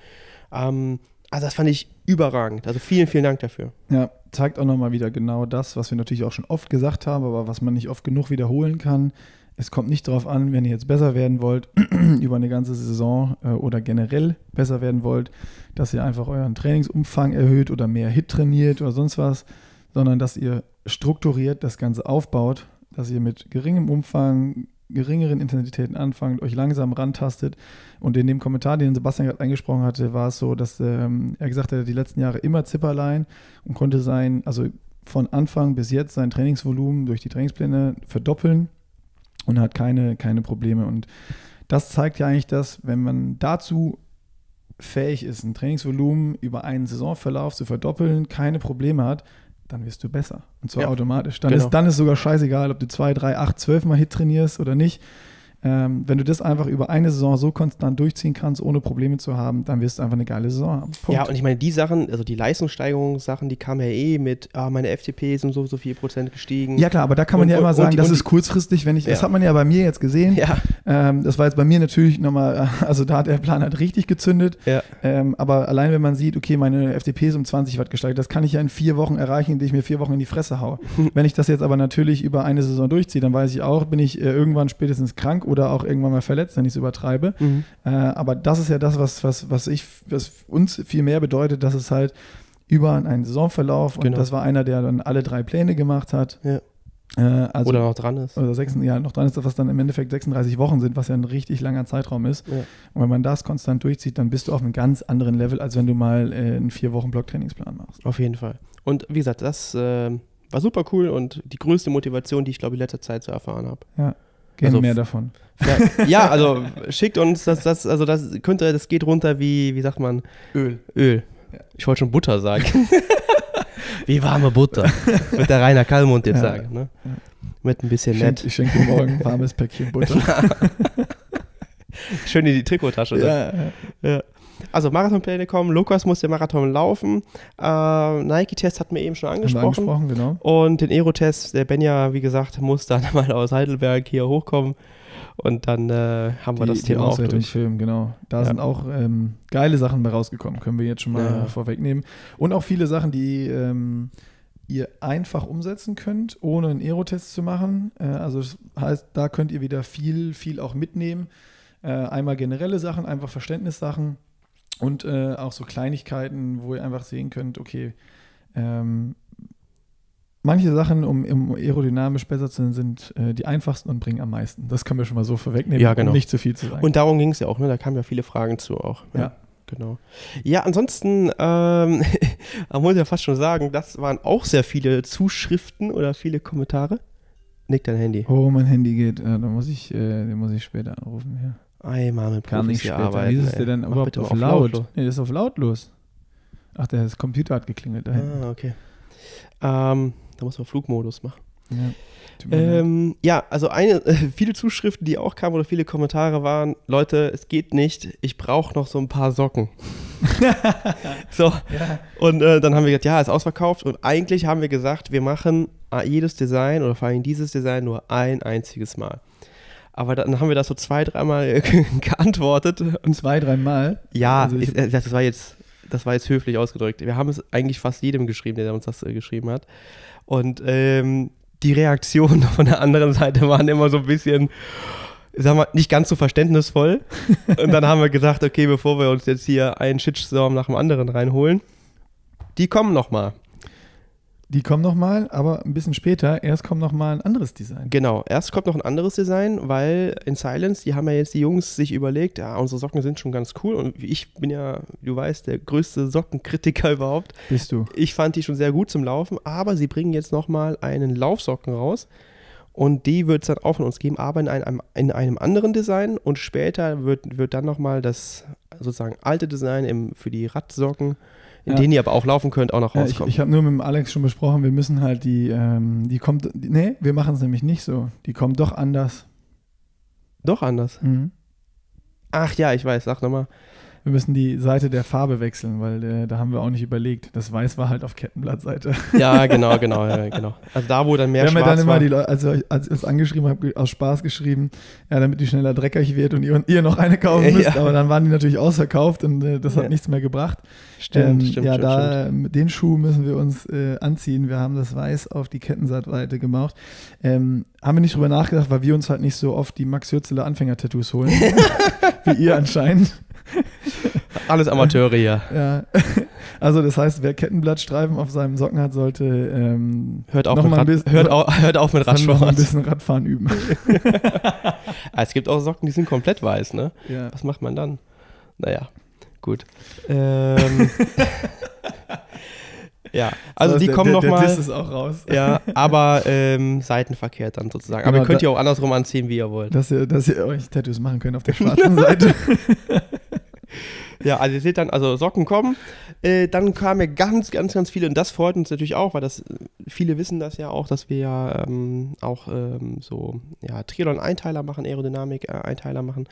Ähm, also das fand ich überragend. Also vielen, vielen Dank dafür. Ja, zeigt auch nochmal wieder genau das, was wir natürlich auch schon oft gesagt haben, aber was man nicht oft genug wiederholen kann. Es kommt nicht darauf an, wenn ihr jetzt besser werden wollt, über eine ganze Saison äh, oder generell besser werden wollt, dass ihr einfach euren Trainingsumfang erhöht oder mehr Hit trainiert oder sonst was, sondern dass ihr strukturiert das Ganze aufbaut, dass ihr mit geringem Umfang, geringeren Intensitäten anfangt, euch langsam rantastet. Und in dem Kommentar, den Sebastian gerade eingesprochen hatte, war es so, dass ähm, er gesagt hat, die letzten Jahre immer Zipperlein und konnte sein, also von Anfang bis jetzt sein Trainingsvolumen durch die Trainingspläne verdoppeln und hat keine, keine Probleme. Und das zeigt ja eigentlich, dass, wenn man dazu fähig ist, ein Trainingsvolumen über einen Saisonverlauf zu verdoppeln, keine Probleme hat, dann wirst du besser. Und zwar Ja, automatisch. Dann, genau. ist, dann ist sogar scheißegal, ob du zwei, drei, acht, zwölf Mal Hit trainierst oder nicht. Ähm, wenn du das einfach über eine Saison so konstant durchziehen kannst, ohne Probleme zu haben, dann wirst du einfach eine geile Saison haben. Punkt. Ja, und ich meine, die Sachen, also die Leistungssteigerungssachen, die kamen ja eh mit, ah, meine FTP sind so, so viel Prozent gestiegen. Ja klar, aber da kann man Und- ja immer und- sagen, und- das ist kurzfristig, wenn ich, das Ja. hat man ja bei mir jetzt gesehen. Ja, Ähm, das war jetzt bei mir natürlich nochmal, also da hat der Plan halt richtig gezündet. ja. Ähm, aber allein wenn man sieht, okay, meine FDP ist um 20 Watt gesteigert, das kann ich ja in vier Wochen erreichen, indem ich mir vier Wochen in die Fresse haue. wenn ich das jetzt aber natürlich über eine Saison durchziehe, dann weiß ich auch, bin ich äh, irgendwann spätestens krank oder auch irgendwann mal verletzt, wenn ich es übertreibe. Mhm. Äh, aber das ist ja das, was, was, was ich, was uns viel mehr bedeutet, dass es halt über einen Saisonverlauf und Genau. das war einer, der dann alle drei Pläne gemacht hat. Ja. Äh, also Oder noch dran ist. oder sechs, ja, noch dran ist, was dann im Endeffekt 36 Wochen sind, was ja ein richtig langer Zeitraum ist. Ja. Und wenn man das konstant durchzieht, dann bist du auf einem ganz anderen Level, als wenn du mal äh, einen vier Wochen Block-Trainingsplan machst. Auf jeden Fall. Und wie gesagt, das ähm, war super cool und die größte Motivation, die ich glaube in letzter Zeit so erfahren habe. Gerne Also mehr davon. Ja, ja, also schickt uns das, das, also das könnte, das geht runter wie, wie sagt man, Öl. Öl. Ja. Ich wollte schon Butter sagen. wie warme Butter. Wird der Rainer Kallmund jetzt Ja. sagen, ne? Ja. Mit ein bisschen Ich nett. schenke ich schenk dir morgen ein warmes Päckchen Butter. Schön in die Trikottasche. ne? ja, ja. Also Marathonpläne kommen, Lukas muss den Marathon laufen. Äh, Nike-Test hat mir eben schon wir angesprochen. angesprochen, genau. Und den Aero-Test, der Benja, wie gesagt, muss dann mal aus Heidelberg hier hochkommen. Und dann äh, haben wir Die, das die Thema auch durch. filmen, genau. Da Ja. sind auch ähm, geile Sachen bei rausgekommen, können wir jetzt schon mal Ja. vorwegnehmen. Und auch viele Sachen, die ähm, ihr einfach umsetzen könnt, ohne einen Aerotest zu machen. Äh, also das heißt, da könnt ihr wieder viel, viel auch mitnehmen. Äh, einmal generelle Sachen, einfach Verständnissachen und äh, auch so Kleinigkeiten, wo ihr einfach sehen könnt, okay, ähm, manche Sachen, um, um aerodynamisch besser zu sein, sind äh, die einfachsten und bringen am meisten. Das können wir schon mal so vorwegnehmen, Ja, genau. um nicht zu viel zu sagen. Und darum ging es ja auch, ne? Da kamen ja viele Fragen zu auch. Ja. Genau. Ja, ansonsten, ähm, man muss ja fast schon sagen, das waren auch sehr viele Zuschriften oder viele Kommentare. Nick dein Handy. Oh, mein Handy geht. Äh, da muss ich, äh, den muss ich später anrufen. Ja. Einmal mit Kann Profis nicht später. arbeiten. Wie ist es dir denn überhaupt auf, mal laut? lautlos. Nee, das ist auf lautlos. Ach, der Computer hat geklingelt da hinten. Ah, okay. Ähm, da muss man Flugmodus machen. Ja. Ähm, ja, also eine, äh, viele Zuschriften, die auch kamen oder viele Kommentare waren, Leute, es geht nicht, ich brauche noch so ein paar Socken. so, ja. und äh, dann haben wir gesagt, ja, ist ausverkauft und eigentlich haben wir gesagt, wir machen jedes Design oder vor allem dieses Design nur ein einziges Mal. Aber dann haben wir das so zwei, dreimal geantwortet. Und zwei, dreimal? Ja, also ich, das war jetzt, das war jetzt höflich ausgedrückt. Wir haben es eigentlich fast jedem geschrieben, der uns das äh, geschrieben hat. Und ähm, die Reaktionen von der anderen Seite waren immer so ein bisschen, sag mal, nicht ganz so verständnisvoll. Und dann haben wir gesagt, okay, bevor wir uns jetzt hier einen Shitstorm nach dem anderen reinholen, die kommen nochmal. Die kommen nochmal, aber ein bisschen später. Erst kommt nochmal ein anderes Design. Genau, erst kommt noch ein anderes Design, weil in Silence, die haben ja jetzt die Jungs sich überlegt, ja, unsere Socken sind schon ganz cool und ich bin ja, du weißt, der größte Sockenkritiker überhaupt. Bist du? Ich fand die schon sehr gut zum Laufen, aber sie bringen jetzt nochmal einen Laufsocken raus und die wird es dann auch von uns geben, aber in einem, in einem anderen Design und später wird, wird dann nochmal das sozusagen alte Design im, für die Radsocken in ja. denen ihr aber auch laufen könnt, auch noch rauskommen. Ja, ich, ich habe nur mit dem Alex schon besprochen, wir müssen halt die, ähm, die kommt, die, nee, wir machen es nämlich nicht so. Die kommt doch anders. Doch anders? Mhm. Ach ja, ich weiß, sag nochmal. Wir müssen die Seite der Farbe wechseln, weil äh, da haben wir auch nicht überlegt. Das Weiß war halt auf Kettenblattseite. Ja, genau, genau, ja, genau. Also da, wo dann mehr wir schwarz haben dann immer die Leute, also als ich es angeschrieben habe, aus Spaß geschrieben, ja, damit die schneller dreckig wird und ihr, ihr noch eine kaufen müsst. Ja. Aber dann waren die natürlich ausverkauft und äh, das hat ja. nichts mehr gebracht. Stimmt, ähm, stimmt. Ja, stimmt, da stimmt. mit den Schuh müssen wir uns äh, anziehen. Wir haben das Weiß auf die Kettenseite gemacht. Ähm, haben wir nicht drüber nachgedacht, weil wir uns halt nicht so oft die Max Hürzeler Anfänger-Tattoos holen, wie ihr anscheinend. Alles Amateure hier. Ja. Also das heißt, wer Kettenblattstreifen auf seinem Socken hat, sollte ähm, hört, auf noch mit Rad, bisschen, hört, au, hört auf mit Radsport. Noch ein bisschen Radfahren üben. Ah, es gibt auch Socken, die sind komplett weiß, ne? Ja. Was macht man dann? Naja, gut. Ähm, ja, also So, die der, kommen der, der nochmal. Diss ist auch raus. Ja, aber ähm, seitenverkehrt dann sozusagen. Aber Genau, ihr könnt da- ihr auch andersrum anziehen, wie ihr wollt. Dass ihr, dass ihr euch Tattoos machen könnt auf der schwarzen Seite. Ja, also ihr seht dann, also Socken kommen. Äh, dann kamen ja ganz, ganz, ganz viele und das freut uns natürlich auch, weil das viele wissen das ja auch, dass wir ja ähm, auch ähm, so ja, Triathlon-Einteiler machen, Aerodynamik-Einteiler machen.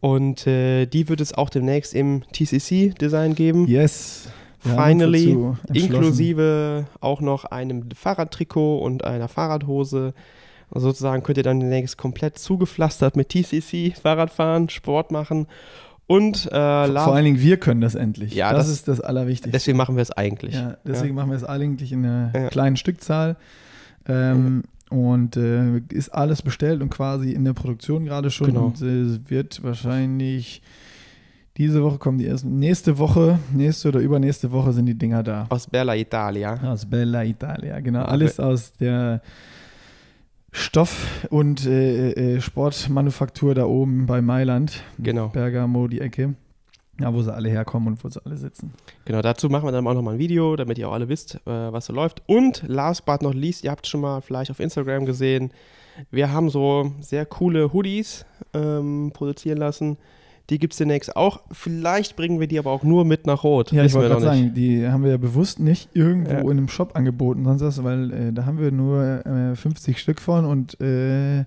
Und äh, die wird es auch demnächst im TCC-Design geben. Yes. Uns Finally, inklusive auch noch einem Fahrradtrikot und einer Fahrradhose. Also sozusagen könnt ihr dann demnächst komplett zugepflastert mit TCC Fahrradfahren, Sport machen und äh, Vor allen Dingen, wir können das endlich. Ja, das, das- ist das Allerwichtigste. Deswegen machen wir es eigentlich. Ja, deswegen machen wir es eigentlich in einer Ja. kleinen Stückzahl. Ähm, Und äh, ist alles bestellt und quasi in der Produktion gerade schon. Genau. Und äh, es wird wahrscheinlich diese Woche kommen die ersten. Nächste Woche, nächste oder übernächste Woche sind die Dinger da. Aus Bella Italia. Aus Bella Italia, genau. Alles aus der Stoff- und äh, äh, Sportmanufaktur da oben bei Mailand. Genau. Bergamo, die Ecke. Ja, wo sie alle herkommen und wo sie alle sitzen. Genau, dazu machen wir dann auch nochmal ein Video, damit ihr auch alle wisst, äh, was so läuft. Und last but not least, ihr habt schon mal vielleicht auf Instagram gesehen, wir haben so sehr coole Hoodies ähm, produzieren lassen. Die gibt es demnächst auch. Vielleicht bringen wir die aber auch nur mit nach Rot. Ja, ich wollte gerade sagen, die haben wir ja bewusst nicht irgendwo Ja. in einem Shop angeboten, sonst was, weil äh, da haben wir nur äh, 50 Stück von und äh,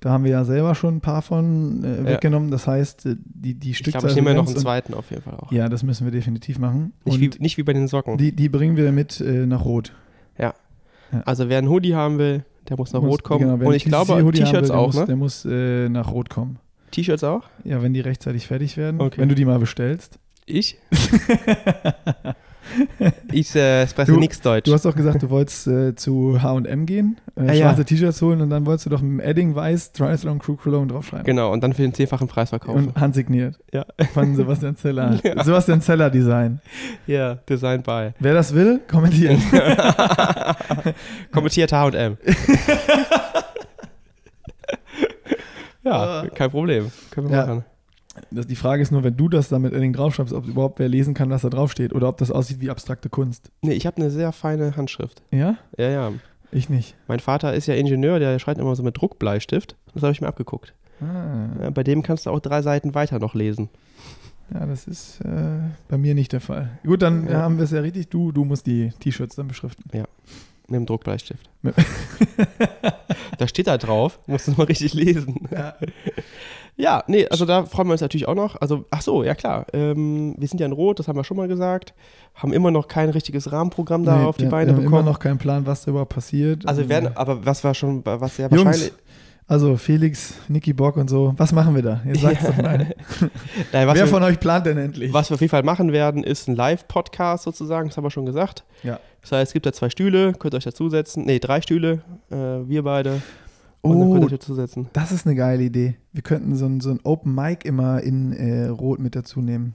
da haben wir ja selber schon ein paar von äh, Ja. weggenommen. Das heißt, äh, die, die Ich Stückzahl. glaube, ich nehme mir noch einen zweiten auf jeden Fall auch. Ja, das müssen wir definitiv machen. Nicht, wie, nicht wie bei den Socken. die, die bringen wir mit äh, nach Rot. also wer einen Hoodie haben will, der muss nach Muss- Rot kommen. genau, Und ich glaube, T-Shirts auch, muss, ne? Der muss äh, nach Rot kommen. T-Shirts auch? Ja, wenn die rechtzeitig fertig werden. Okay. Wenn du die mal bestellst. Ich? Ich äh, spreche nichts Deutsch. Du hast doch gesagt, du wolltest äh, zu H&M gehen, äh, Ah, ja. schwarze T-Shirts holen und dann wolltest du doch mit dem Edding weiß Triathlon Crew Cologne draufschreiben. genau, und dann für den zehnfachen Preis verkaufen. Und handsigniert. Ja. Von Sebastian Zeller. Ja. Sebastian Zeller Design. Ja, Design by. Wer das will, kommentieren. Kommentiert H&M. Ja, kein Problem. Können wir Ja. machen. Das, die Frage ist nur, wenn du das da mit Edding draufschreibst, ob überhaupt wer lesen kann, was da draufsteht oder ob das aussieht wie abstrakte Kunst. Nee, ich habe eine sehr feine Handschrift. Ja? Ja, ja. Ich nicht. Mein Vater ist ja Ingenieur, der schreibt immer so mit Druckbleistift. Das habe ich mir abgeguckt. Ah, Ja, bei dem kannst du auch drei Seiten weiter noch lesen. ja, das ist äh, bei mir nicht der Fall. Gut, dann Ja. haben wir es ja richtig. Du, du musst die T-Shirts dann beschriften. Mit dem Druckbleistift. Da steht da drauf. Musst du mal richtig lesen. Ja. Ja, nee, also da freuen wir uns natürlich auch noch. Also, ach so, ja klar. Ähm, wir sind ja in Rot, das haben wir schon mal gesagt. Haben immer noch kein richtiges Rahmenprogramm da Nee, auf die wir, Beine wir haben bekommen. immer noch keinen Plan, was da überhaupt passiert. also wir Ähm, werden, aber was war schon, was ja Jungs, wahrscheinlich. Also Felix, Niki Bock und so, was machen wir da? Ihr sagt's doch mal. Nein, was, Wer wir, von euch plant denn endlich? was wir auf jeden Fall machen werden, ist ein Live-Podcast sozusagen, das haben wir schon gesagt. Ja. Das heißt, es gibt da zwei Stühle, könnt ihr euch dazusetzen. Nee, drei Stühle, äh, wir beide. Und dann könnt ihr Oh, das ist eine geile Idee. Wir könnten so ein, so ein Open Mic immer in äh, Rot mit dazu nehmen.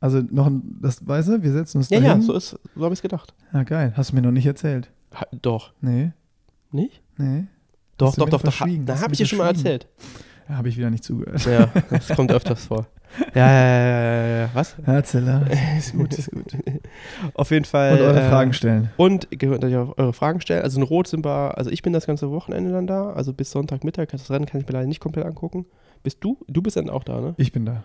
Also noch ein, das weißt du, wir setzen uns Ja, da ja, hin. so, ist, so habe ich es gedacht. Ja, geil. Hast du mir noch nicht erzählt. Ha, doch. Nee, Nicht? nee. Doch, doch, doch, doch. Da habe ich dir schon mal erzählt. Ja, habe ich wieder nicht zugehört. Ja, das kommt öfters vor. Ja, ja, ja, ja, ja, ja. Was? Herzler. Ist gut, ist gut. Auf jeden Fall. Und eure äh, Fragen stellen. Und ihr könnt euch auch eure Fragen stellen. Also in Rot sind wir, also ich bin das ganze Wochenende dann da. Also bis Sonntagmittag. Das Rennen kann ich mir leider nicht komplett angucken. Bist du? Du bist dann auch da, ne? Ich bin da.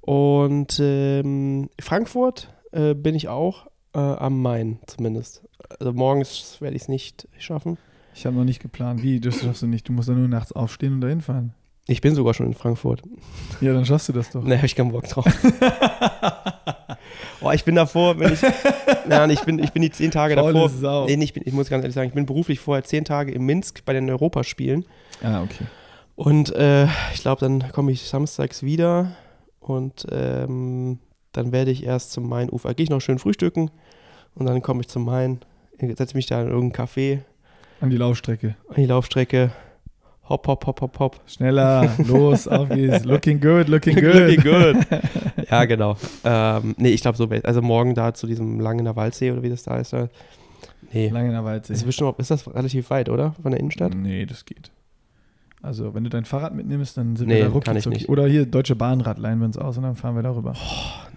Und ähm, Frankfurt äh, bin ich auch äh, am Main zumindest. Also morgens werde ich es nicht schaffen. Ich habe noch nicht geplant. Wie? Das schaffst du nicht. Du musst dann nur nachts aufstehen und dahin fahren. Ich bin sogar schon in Frankfurt. Ja, dann schaffst du das doch. Ne, habe ich keinen Bock drauf. Boah, ich bin davor, wenn ich. Nein, ich bin, ich bin die zehn Tage Faule davor. Sau. Nee, nee, ich, bin, ich muss ganz ehrlich sagen, ich bin beruflich vorher zehn Tage in Minsk bei den Europaspielen. Ah, okay. Und äh, ich glaube, dann komme ich samstags wieder und ähm, dann werde ich erst zum Mainufer. Gehe ich noch schön frühstücken und dann komme ich zum Main, setze mich da in irgendein Café An die Laufstrecke. an die Laufstrecke. Hopp, hopp, hopp, hopp, hopp. Schneller, los, auf geht's. Looking good, looking good. Looking good. ja, genau. Ähm, nee, ich glaube so, also morgen da zu diesem Langener Waldsee oder wie das da ist. Da. Nee, Lange in der Waldsee. ist, bestimmt, ist das relativ weit, oder? Von der Innenstadt? Nee, das geht. Also, wenn du dein Fahrrad mitnimmst, dann sind Nee, wir da ruckzuck. Oder hier, Deutsche Bahnrad leihen wir uns aus und dann fahren wir darüber. Oh.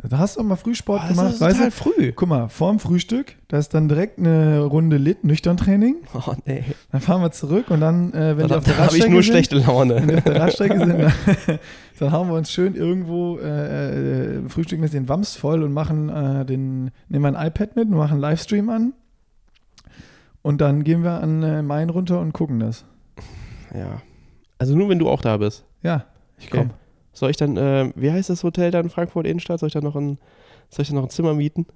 Da hast du auch mal Frühsport Oh, das gemacht, ist weißt total du? früh. Guck mal, vorm Frühstück, da ist dann direkt eine Runde Lit, Nüchtern-Training. Oh, nee. Dann fahren wir zurück und dann, äh, wenn wir Da, auf der da habe ich Radstrecke nur sind, schlechte wenn wir Laune. auf der Radstrecke sind, dann, dann hauen wir uns schön irgendwo äh, äh, frühstücken mit den Wams voll und machen äh, den, nehmen wir ein iPad mit und machen einen Livestream an. Und dann gehen wir an äh, Main runter und gucken das. Ja. Also nur, wenn du auch da bist. Ja, ich Okay. komme. Soll ich dann, äh, wie heißt das Hotel da in Frankfurt Innenstadt? Soll ich da noch ein, soll ich da noch ein Zimmer mieten?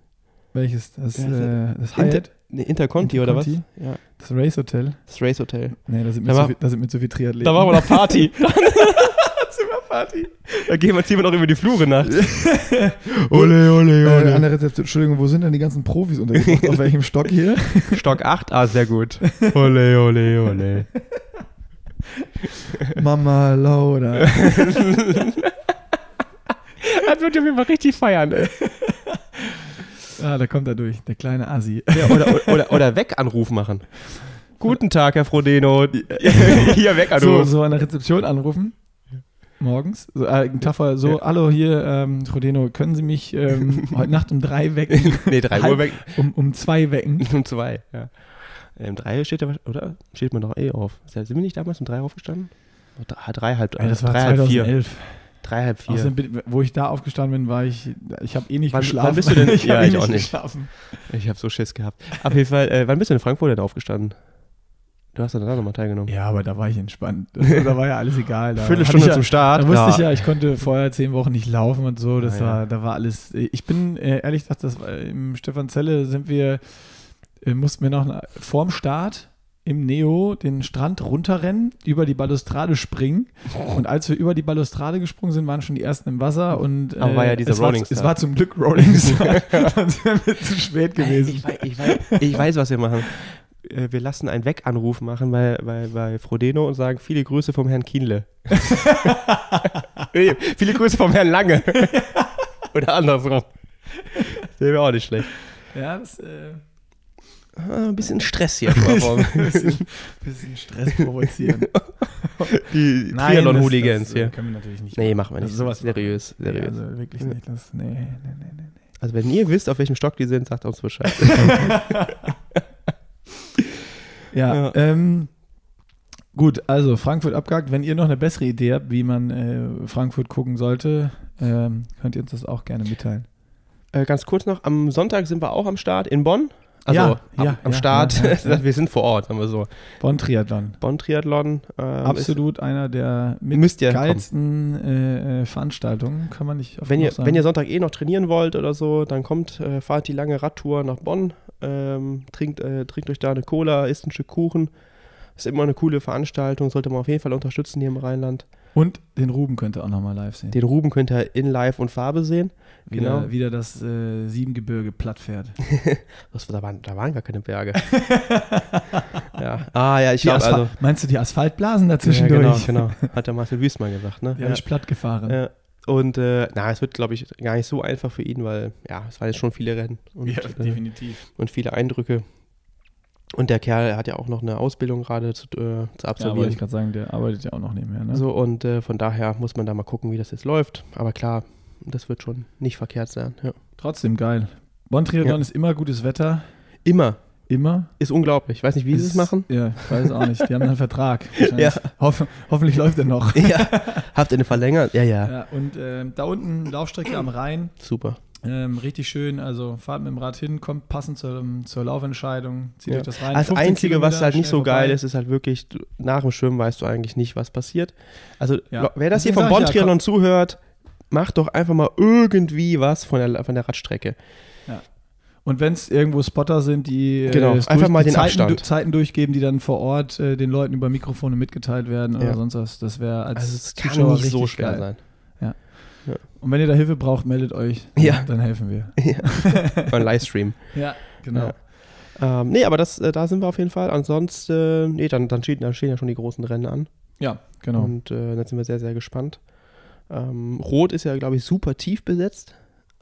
Welches? Das, Ja, äh, das Inter- Hyatt? Ne, Interconti, oder was? Interconti? Ja, Das Race Hotel? das Race Hotel. Nee, da sind, Da mir so war- viel, da sind mir so viele Triathleten. Da machen wir noch Party. Zimmerparty. da gehen wir, ziehen wir noch über die Flure nachts. Ole, ole, ole. Äh, an der Rezeption, Entschuldigung, wo sind denn die ganzen Profis untergebracht? Auf welchem Stock hier? Stock 8, ah, sehr gut. Ole, ole, ole. Mama Laura. Das wird auf jeden Fall richtig feiern, ey. Ah, da kommt er durch, der kleine Assi. Ja, oder, oder, oder Weganruf machen. Guten Tag, Herr Frodeno. Hier So, Weganruf. so an der Rezeption anrufen. Morgens. So, äh, Tag vorher, so, hallo hier, ähm, Rodeno, können Sie mich ähm, heute Nacht um drei wecken? nee, 3 Halb- Uhr weg. Um, um zwei wecken? Um 2, ja. Um 3 steht er, oder? Steht man doch eh auf. Sind wir nicht damals um 3 aufgestanden? Oh, drei, drei, halb, Ey, das war drei, halb vier. 2011. Drei, halb vier. Außerdem, wo ich da aufgestanden bin, war ich, ich habe eh nicht Wann- geschlafen. wann bist du denn- ich Ja, eh ich auch nicht. geschlafen. Ich habe so Schiss gehabt. Auf jeden Fall, äh, wann bist du in Frankfurt denn aufgestanden? Du hast dann da nochmal teilgenommen. Ja, aber da war ich entspannt. Also, da war ja alles egal. Da Viertelstunde ja, zum Start. Da wusste ich ja, ich konnte vorher zehn Wochen nicht laufen und so. Das Ah, ja. war, da war alles. Ich bin äh, ehrlich gesagt, das war, im Stephanzelle sind wir, äh, mussten wir noch na- vorm Start im Neo den Strand runterrennen, über die Balustrade springen. Und als wir über die Balustrade gesprungen sind, waren schon die ersten im Wasser und äh, Aber war ja dieser es, war, Rolling zu- es war zum Glück Rolling Star. Sonst wären wir zu spät gewesen. Ich, weiß, ich, weiß, ich weiß, was wir machen. Äh, Wir lassen einen Weganruf machen bei, bei, bei Frodeno und sagen viele Grüße vom Herrn Kienle. Viele Grüße vom Herrn Lange. Oder andersrum. Das wäre auch nicht schlecht. Ja, das äh, ein bisschen Stress hier. Vor- bisschen, bisschen Stress provozieren. Die Triathlon-Hooligans hier. können wir natürlich nicht. Nee, machen wir Das nicht. ist sowas seriös, Nee, seriös. Also wirklich nicht. Das, nee, nee, nee, nee. Also wenn ihr wisst, auf welchem Stock die sind, sagt uns Bescheid. Ja, Ja. Ähm, gut, also Frankfurt abgehakt. Wenn ihr noch eine bessere Idee habt, wie man äh, Frankfurt gucken sollte, ähm, könnt ihr uns das auch gerne mitteilen. äh, ganz kurz noch, am Sonntag sind wir auch am Start in Bonn. Also Ja, am, ja, am Start, ja, wir sind vor Ort, sagen wir so. Bonn Triathlon. Bonn Triathlon. Ähm, Absolut einer der mit geilsten äh, äh, Veranstaltungen, kann man nicht wenn, ihr, sagen. wenn ihr Sonntag eh noch trainieren wollt oder so, dann kommt, äh, fahrt die lange Radtour nach Bonn, ähm, trinkt, äh, trinkt euch da eine Cola, isst ein Stück Kuchen. Ist immer eine coole Veranstaltung, sollte man auf jeden Fall unterstützen hier im Rheinland. Und den Ruben könnt ihr auch nochmal live sehen. Den Ruben könnt ihr in Live und Farbe sehen. wieder, genau. wieder das äh, Siebengebirge platt fährt. Was, da, waren, da waren gar keine Berge. ja. Ah ja, ich glaube also. Meinst du die Asphaltblasen Ja, dazwischendurch? genau, genau. Hat der Marcel Wüstmann gesagt, ne? Die habe ich platt gefahren. Ja. Und äh, na, es wird, glaube ich, gar nicht so einfach für ihn, weil ja, es waren jetzt schon viele Rennen und, Ja, äh, definitiv. und viele Eindrücke. Und der Kerl hat ja auch noch eine Ausbildung gerade zu, äh, zu Ja, wollte absolvieren. ich gerade sagen, der arbeitet ja auch noch nebenher. Ne? so, und äh, von daher muss man da mal gucken, wie das jetzt läuft. Aber klar, das wird schon nicht verkehrt sein. Ja. Trotzdem geil. Bonn Triathlon Ja. ist immer gutes Wetter. Immer. Immer. Ist unglaublich. Ich weiß nicht, wie sie es machen. Ja, ich weiß auch nicht. Die haben einen Vertrag. wahrscheinlich. Hoff, hoffentlich läuft er noch. ja. Habt ihr eine verlängert? Ja, ja. Ja, und ähm, da unten Laufstrecke am Rhein. Super. Ähm, richtig schön. Also fahrt mit dem Rad hin, kommt passend zur, zur Laufentscheidung. Zieht Ja. euch das rein. Das 15 Einzige, was Kilometer, halt nicht so geil vorbei. ist, ist halt wirklich, nach dem Schwimmen weißt du eigentlich nicht, was passiert. Also, Ja. wer das hier vom ich ja, Bonn-Triathlon zuhört, macht doch einfach mal irgendwie was von der, von der Radstrecke. Und wenn es irgendwo Spotter sind, die, Genau, es einfach mal die den Zeiten, Abstand. du- Zeiten durchgeben, die dann vor Ort äh, den Leuten über Mikrofone mitgeteilt werden oder Ja. sonst was, das wäre als Also, es kann Zuschauer nicht so schwer geil. sein. Und wenn ihr da Hilfe braucht, meldet euch. Ja. Dann helfen wir. Beim Livestream. Ja, genau. Ja. Ähm, nee, aber das, äh, da sind wir auf jeden Fall. Ansonsten, äh, nee, dann, dann, stehen, dann stehen ja schon die großen Rennen an. Ja, genau. Und äh, dann sind wir sehr, sehr gespannt. Ähm, Rot ist ja, glaube ich, super tief besetzt.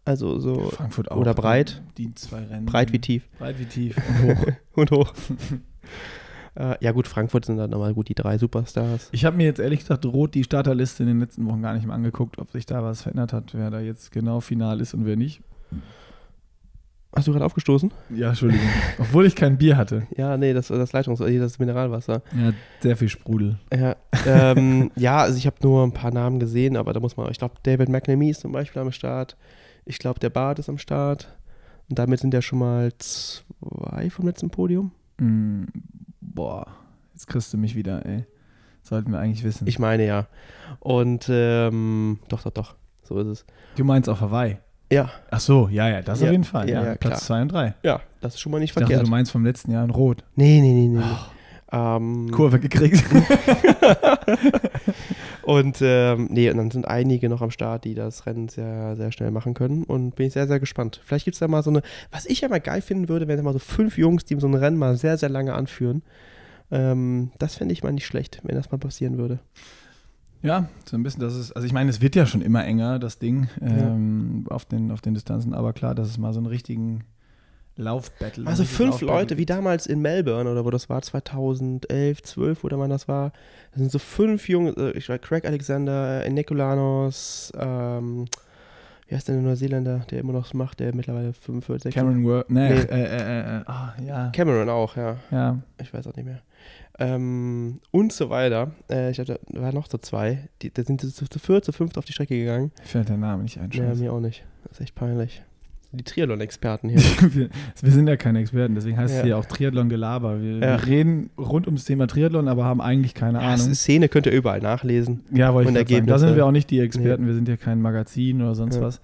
Also so Frankfurt auch. oder breit. Die zwei Rennen. breit wie tief Breit wie tief und hoch. und hoch. Äh, ja, gut, Frankfurt sind dann nochmal gut die drei Superstars. Ich habe mir jetzt ehrlich gesagt Rot die Starterliste in den letzten Wochen gar nicht mehr angeguckt, ob sich da was verändert hat, wer da jetzt genau final ist und wer nicht. Hast du gerade aufgestoßen? Ja, Entschuldigung. Obwohl ich kein Bier hatte. Ja, nee, das das Leitungs-, das Mineralwasser. Ja, sehr viel Sprudel. Ja, ähm, ja also ich habe nur ein paar Namen gesehen, aber da muss man, ich glaube, David McNamee ist zum Beispiel am Start. Ich glaube, der Bart ist am Start. Und damit sind ja schon mal zwei vom letzten Podium. Mm, boah, jetzt kriegst du mich wieder, ey. Sollten wir eigentlich wissen. Ich meine ja. Und ähm, doch, doch, doch. So ist es. du meinst auf Hawaii? Ja, Ach so, ja, ja, das Ja, auf jeden Fall. ja, Ja, Platz klar. 2 und 3. ja, das ist schon mal nicht Ich dachte, verkehrt. du meinst vom letzten Jahr in Rot. Nee, nee, nee, nee. nee. Ähm, Kurve gekriegt. Und ähm, nee, und dann sind einige noch am Start, die das Rennen sehr, sehr schnell machen können. Und bin ich sehr, sehr gespannt. Vielleicht gibt es da mal so eine, was ich ja mal geil finden würde, wenn da mal so fünf Jungs, die so ein Rennen mal sehr, sehr lange anführen. Ähm, das fände ich mal nicht schlecht, wenn das mal passieren würde. Ja, so ein bisschen, das ist, also ich meine, es wird ja schon immer enger, das Ding, ähm, auf, den, auf den Distanzen, aber klar, dass es mal so einen richtigen Laufbattle. Also fünf Leute, wie damals in Melbourne oder wo das war, 2011, 12 oder wann das war. Das sind so fünf Junge, äh, ich weiß, Craig Alexander, äh, Nikolanos, ähm, wie heißt denn der Neuseeländer, der immer noch macht, der mittlerweile 45, 16 Cameron Word, nee, Nee. Äh, äh, äh, ah, ja, Cameron auch, ja. ja. Ich weiß auch nicht mehr. Ähm, und so weiter. Ich glaube, da waren noch so zwei. Die, da sind sie zu, zu viert, zu fünft auf die Strecke gegangen. Ich fällt der Name nicht ein. Ja, mir auch nicht. Das ist echt peinlich. Die Triathlon-Experten hier. wir, wir sind ja keine Experten, deswegen heißt Ja. es hier auch Triathlon-Gelaber. Wir, Ja. wir reden rund ums Thema Triathlon, aber haben eigentlich keine Ja, Ahnung. Szene könnt ihr überall nachlesen. Ja, wollte ich sagen. Da sind wir auch nicht die Experten, wir sind ja kein Magazin oder sonst was.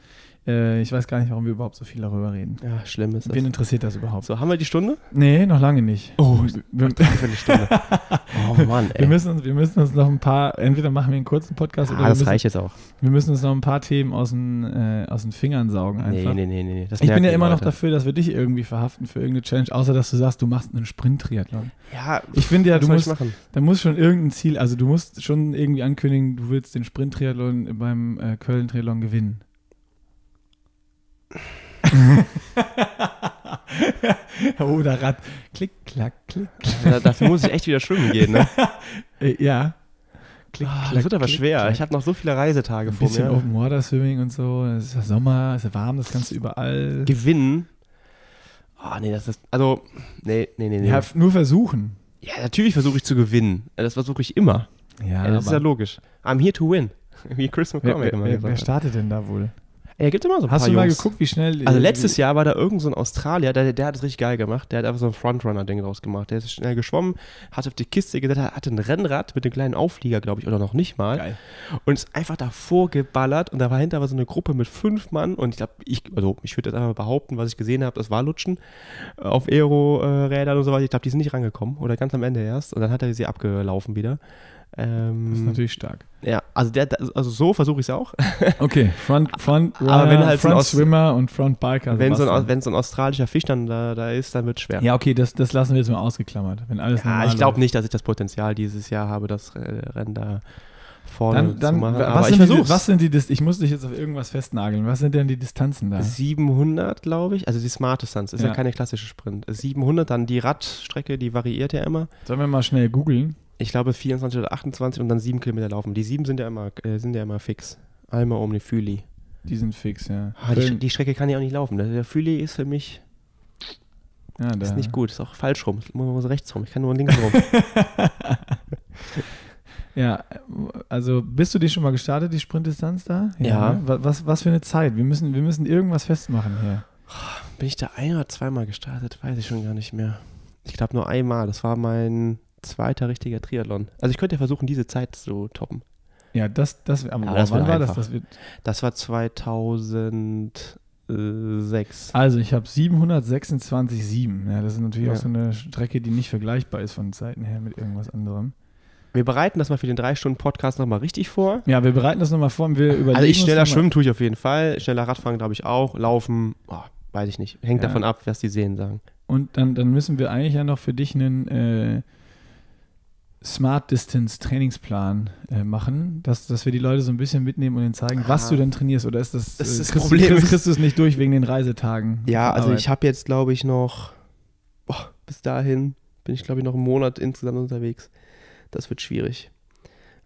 Äh, ich weiß gar nicht, warum wir überhaupt so viel darüber reden. Ja, schlimm ist das. Wen interessiert das überhaupt? So, haben wir die Stunde? Nee, noch lange nicht. Oh, wir, Viertelstunde. oh Mann, ey. wir, müssen uns, wir müssen uns noch ein paar, entweder machen wir einen kurzen Podcast oder ah, wir das müssen, reicht jetzt auch. wir müssen uns noch ein paar Themen aus den, äh, aus den Fingern saugen einfach. Nee, nee, nee, nee. Ich bin ja die immer noch dafür, dass wir dich irgendwie verhaften für irgendeine Challenge, außer dass du sagst, du machst einen Sprint-Triathlon. Ja, Ich finde ja, du musst, da muss schon irgendein Ziel, also du musst schon irgendwie ankündigen, du willst den Sprint-Triathlon beim äh, Köln-Triathlon gewinnen. oh, da Rad. Klick, klack, klick. Da, dafür muss ich echt wieder schwimmen gehen, ne? Äh, ja. Klick, klack, das wird aber klick, schwer. klack. Ich habe noch so viele Reisetage ein vor bisschen mir. Open Water Swimming und so. Es ist Sommer, es ist warm, das kannst du überall. Gewinnen. Oh, nee, das ist. Also, nee, nee, nee, nee. Ja, nur versuchen. Ja, natürlich versuche ich zu gewinnen. Das versuche ich immer. Ja, Ja, das ist ja logisch. I'm here to win. Wie Chris McCormick wer, immer wer, gesagt wer startet denn da wohl? Ey, gibt immer so ein Hast paar du mal Jungs. geguckt, wie schnell. Also äh, letztes Jahr war da irgend so ein Australier, der, der hat es richtig geil gemacht. Der hat einfach so ein Frontrunner-Ding draus gemacht. Der ist schnell geschwommen, hat auf die Kiste gesetzt, hatte ein Rennrad mit einem kleinen Auflieger, glaube ich, oder noch nicht mal. Geil. Und ist einfach davor geballert und da war hinter war so eine Gruppe mit fünf Mann und ich glaube, ich, also ich würde jetzt einfach behaupten, was ich gesehen habe, das war Lutschen äh, auf Aero-Rädern und so weiter. Ich glaube, die sind nicht rangekommen oder ganz am Ende erst und dann hat er sie abgelaufen wieder. Ähm, Das ist natürlich stark. ja, also, der, also so versuche ich es auch. Okay, Front, Front, Aber Runner, wenn halt so Front Aus- Swimmer und Front Biker. wenn, so ein, wenn so ein australischer Fisch dann da, da ist, dann wird es schwer. ja, okay, das, das lassen wir jetzt mal ausgeklammert. Wenn alles Ja, ich glaube nicht, dass ich das Potenzial dieses Jahr habe, das Rennen da vorne Dann, dann zu machen. was, Aber ich sind die, was sind die Ich muss dich jetzt auf irgendwas festnageln. Was sind denn die Distanzen da? 700, glaube ich. Also die Smart Distanz ist ja. Ja. keine klassische Sprint. 700, dann die Radstrecke, die variiert ja immer. Sollen wir mal schnell googeln? Ich glaube 24 oder 28 und dann 7 Kilometer laufen. Die 7 sind ja immer, äh, sind ja immer fix. Einmal um die Füli. Die sind fix, ja. Ah, die, die Strecke kann ich auch nicht laufen. Der Füli ist für mich ja, da. ist nicht gut. Ist auch falsch rum. Muss muss rechts rum. Ich kann nur links rum. Ja, also bist du die schon mal gestartet, die Sprintdistanz da? Ja. ne? Wa- Was, was für eine Zeit? Wir müssen, wir müssen irgendwas festmachen hier. Bin ich da ein oder zweimal gestartet? Weiß ich schon gar nicht mehr. Ich glaube nur einmal. Das war mein zweiter richtiger Triathlon. Also ich könnte ja versuchen, diese Zeit zu toppen. Ja, das, das, aber boah, das wann war das? das wird, Das war 2006. also ich habe 726,7. Ja, das ist natürlich Ja. auch so eine Strecke, die nicht vergleichbar ist von Zeiten her mit irgendwas anderem. Wir bereiten das mal für den 3-Stunden-Podcast nochmal richtig vor. Ja, wir bereiten das nochmal vor und wir überlegen Also ich schneller schwimmen tue ich auf jeden Fall. Schneller Radfahren glaube ich auch. Laufen, oh, weiß ich nicht. Hängt Ja. davon ab, was die Sehen sagen. Und dann, dann müssen wir eigentlich ja noch für dich einen äh, Smart Distance Trainingsplan äh, machen, dass, dass wir die Leute so ein bisschen mitnehmen und ihnen zeigen, was Ah. du denn trainierst. Oder ist das, Das äh, ist das Problem ist- kriegst du es nicht durch wegen den Reisetagen? Ja, also Arbeit? ich habe jetzt glaube ich noch, boah, bis dahin bin ich glaube ich noch einen Monat insgesamt unterwegs. Das wird schwierig.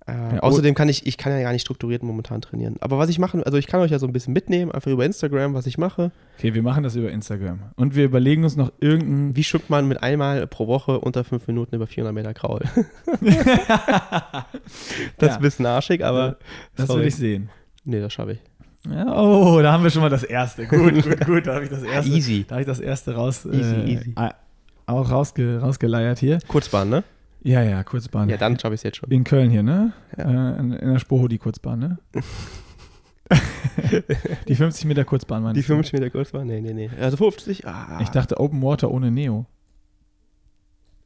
Äh, Ja, außerdem kann ich, ich kann ja gar nicht strukturiert momentan trainieren. Aber was ich mache, also ich kann euch ja so ein bisschen mitnehmen, einfach über Instagram, was ich mache. Okay, wir machen das über Instagram. Und wir überlegen uns noch irgendein. Wie schwimmt man mit einmal pro Woche unter fünf Minuten über 400 Meter Kraul? das ist ein bisschen arschig, aber das sorry. will ich sehen. nee, das schaffe ich. Ja, oh, da haben wir schon mal das erste. Gut, gut, gut. Da habe ich das erste. Easy. Da habe ich das erste raus. Easy, äh, easy. Auch rausge, rausgeleiert hier. Kurzbahn, ne? Ja, ja, Kurzbahn. Ja, dann schaffe ich es jetzt schon. In Köln hier, ne? Ja. Äh, in, in der Spoho die Kurzbahn, ne? die 50 Meter Kurzbahn meinst Die du? 50 Meter Kurzbahn? Nee, nee, nee. Also 50? Ah. Ich dachte Open Water ohne Neo.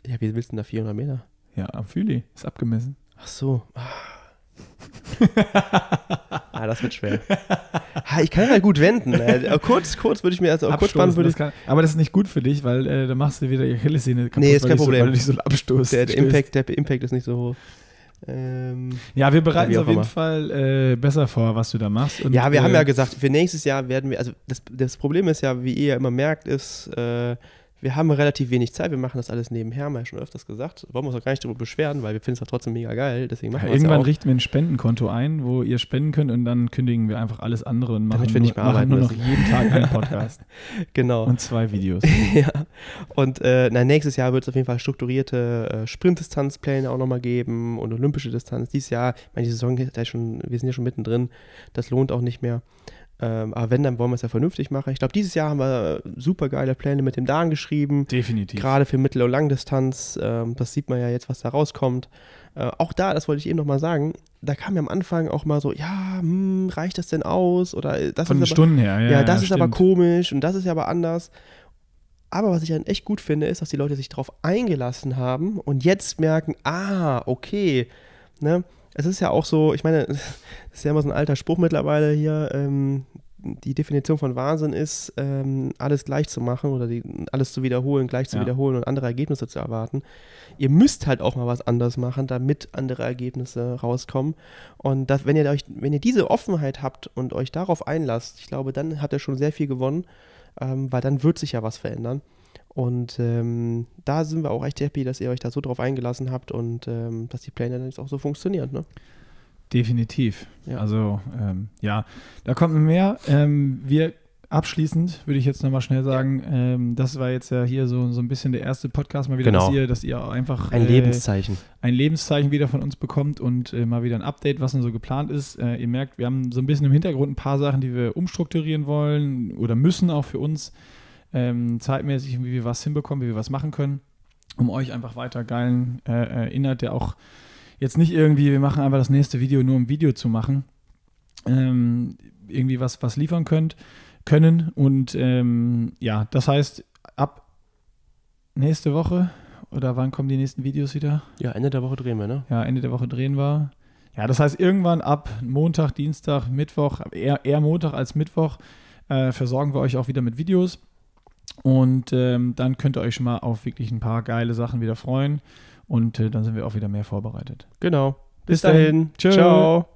Ja, wie willst du denn da 400 Meter? Ja, am Füli. Ist abgemessen. Ach so. ah, das wird schwer. Ha, ich kann ja gut wenden. Äh, aber kurz, kurz würde ich mir, also Kurzbahn Abstoßen, würde das ich, kann, aber das ist nicht gut für dich, weil äh, da machst du wieder die Achillessehne kaputt. Nee, ist kein Problem. So, weil du dich so abstoßt. der, der. Impact, der Impact ist nicht so hoch. Ähm, Ja, wir bereiten es auf jeden immer. Fall äh, besser vor, was du da machst. Und, ja, wir äh, haben ja gesagt, für nächstes Jahr werden wir, also das, das Problem ist ja, wie ihr ja immer merkt, ist, äh, wir haben relativ wenig Zeit, wir machen das alles nebenher, haben wir ja schon öfters gesagt. Wollen wir uns auch gar nicht darüber beschweren, weil wir finden es ja trotzdem mega geil, deswegen machen Ja, wir ja irgendwann auch. richten wir ein Spendenkonto ein, wo ihr spenden könnt und dann kündigen wir einfach alles andere und machen, nur, machen nur noch müssen. jeden Tag einen Podcast Genau. und zwei Videos. ja. Und äh, na, nächstes Jahr wird es auf jeden Fall strukturierte äh, Sprintdistanzpläne auch nochmal geben und olympische Distanz. Dieses Jahr, ich meine, die Saison ist ja schon, wir sind ja schon mittendrin, das lohnt auch nicht mehr. Ähm, aber wenn, dann wollen wir es ja vernünftig machen. Ich glaube, dieses Jahr haben wir super geile Pläne mit dem Dan geschrieben. Definitiv. Gerade für Mittel- und Langdistanz, ähm, das sieht man ja jetzt, was da rauskommt. Äh, auch da, das wollte ich eben nochmal sagen, da kam ja am Anfang auch mal so, ja, hm, reicht das denn aus? Oder äh, das Von den ist aber, Stunden her. Ja, ja, das ist aber stimmt. komisch und das ist ja aber anders. Aber was ich dann echt gut finde, ist, dass die Leute sich darauf eingelassen haben und jetzt merken, ah, okay, ne? Es ist ja auch so, ich meine, das ist ja immer so ein alter Spruch mittlerweile hier, ähm, die Definition von Wahnsinn ist, ähm, alles gleich zu machen oder die, alles zu wiederholen, gleich zu Ja. wiederholen und andere Ergebnisse zu erwarten. Ihr müsst halt auch mal was anders machen, damit andere Ergebnisse rauskommen. Und das, wenn, ihr euch, wenn ihr diese Offenheit habt und euch darauf einlasst, ich glaube, dann habt ihr schon sehr viel gewonnen, ähm, weil dann wird sich ja was verändern. Und ähm, da sind wir auch echt happy, dass ihr euch da so drauf eingelassen habt und ähm, dass die Pläne dann jetzt auch so funktionieren. Ne? Definitiv. Ja. Also, ähm, ja, da kommt mehr. Ähm, wir abschließend würde ich jetzt nochmal schnell sagen, ähm, das war jetzt ja hier so, so ein bisschen der erste Podcast mal wieder, Genau. dass, ihr, dass ihr einfach Ein äh, Lebenszeichen. ein Lebenszeichen wieder von uns bekommt und äh, mal wieder ein Update, was denn so geplant ist. Äh, ihr merkt, wir haben so ein bisschen im Hintergrund ein paar Sachen, die wir umstrukturieren wollen oder müssen auch für uns ähm, zeitmäßig, wie wir was hinbekommen, wie wir was machen können, um euch einfach weiter geilen äh, äh, Inhalt, der auch jetzt nicht irgendwie, wir machen einfach das nächste Video nur um Video zu machen, ähm, irgendwie was, was liefern könnt, können. Und ähm, ja, das heißt, ab nächste Woche oder wann kommen die nächsten Videos wieder? Ja, Ende der Woche drehen wir, ne? Ja, Ende der Woche drehen wir. Ja, das heißt, irgendwann ab Montag, Dienstag, Mittwoch, eher, eher Montag als Mittwoch, äh, versorgen wir euch auch wieder mit Videos. Und ähm, dann könnt ihr euch schon mal auf wirklich ein paar geile Sachen wieder freuen. Und äh, dann sind wir auch wieder mehr vorbereitet. Genau. Bis dahin. Tschö. Ciao.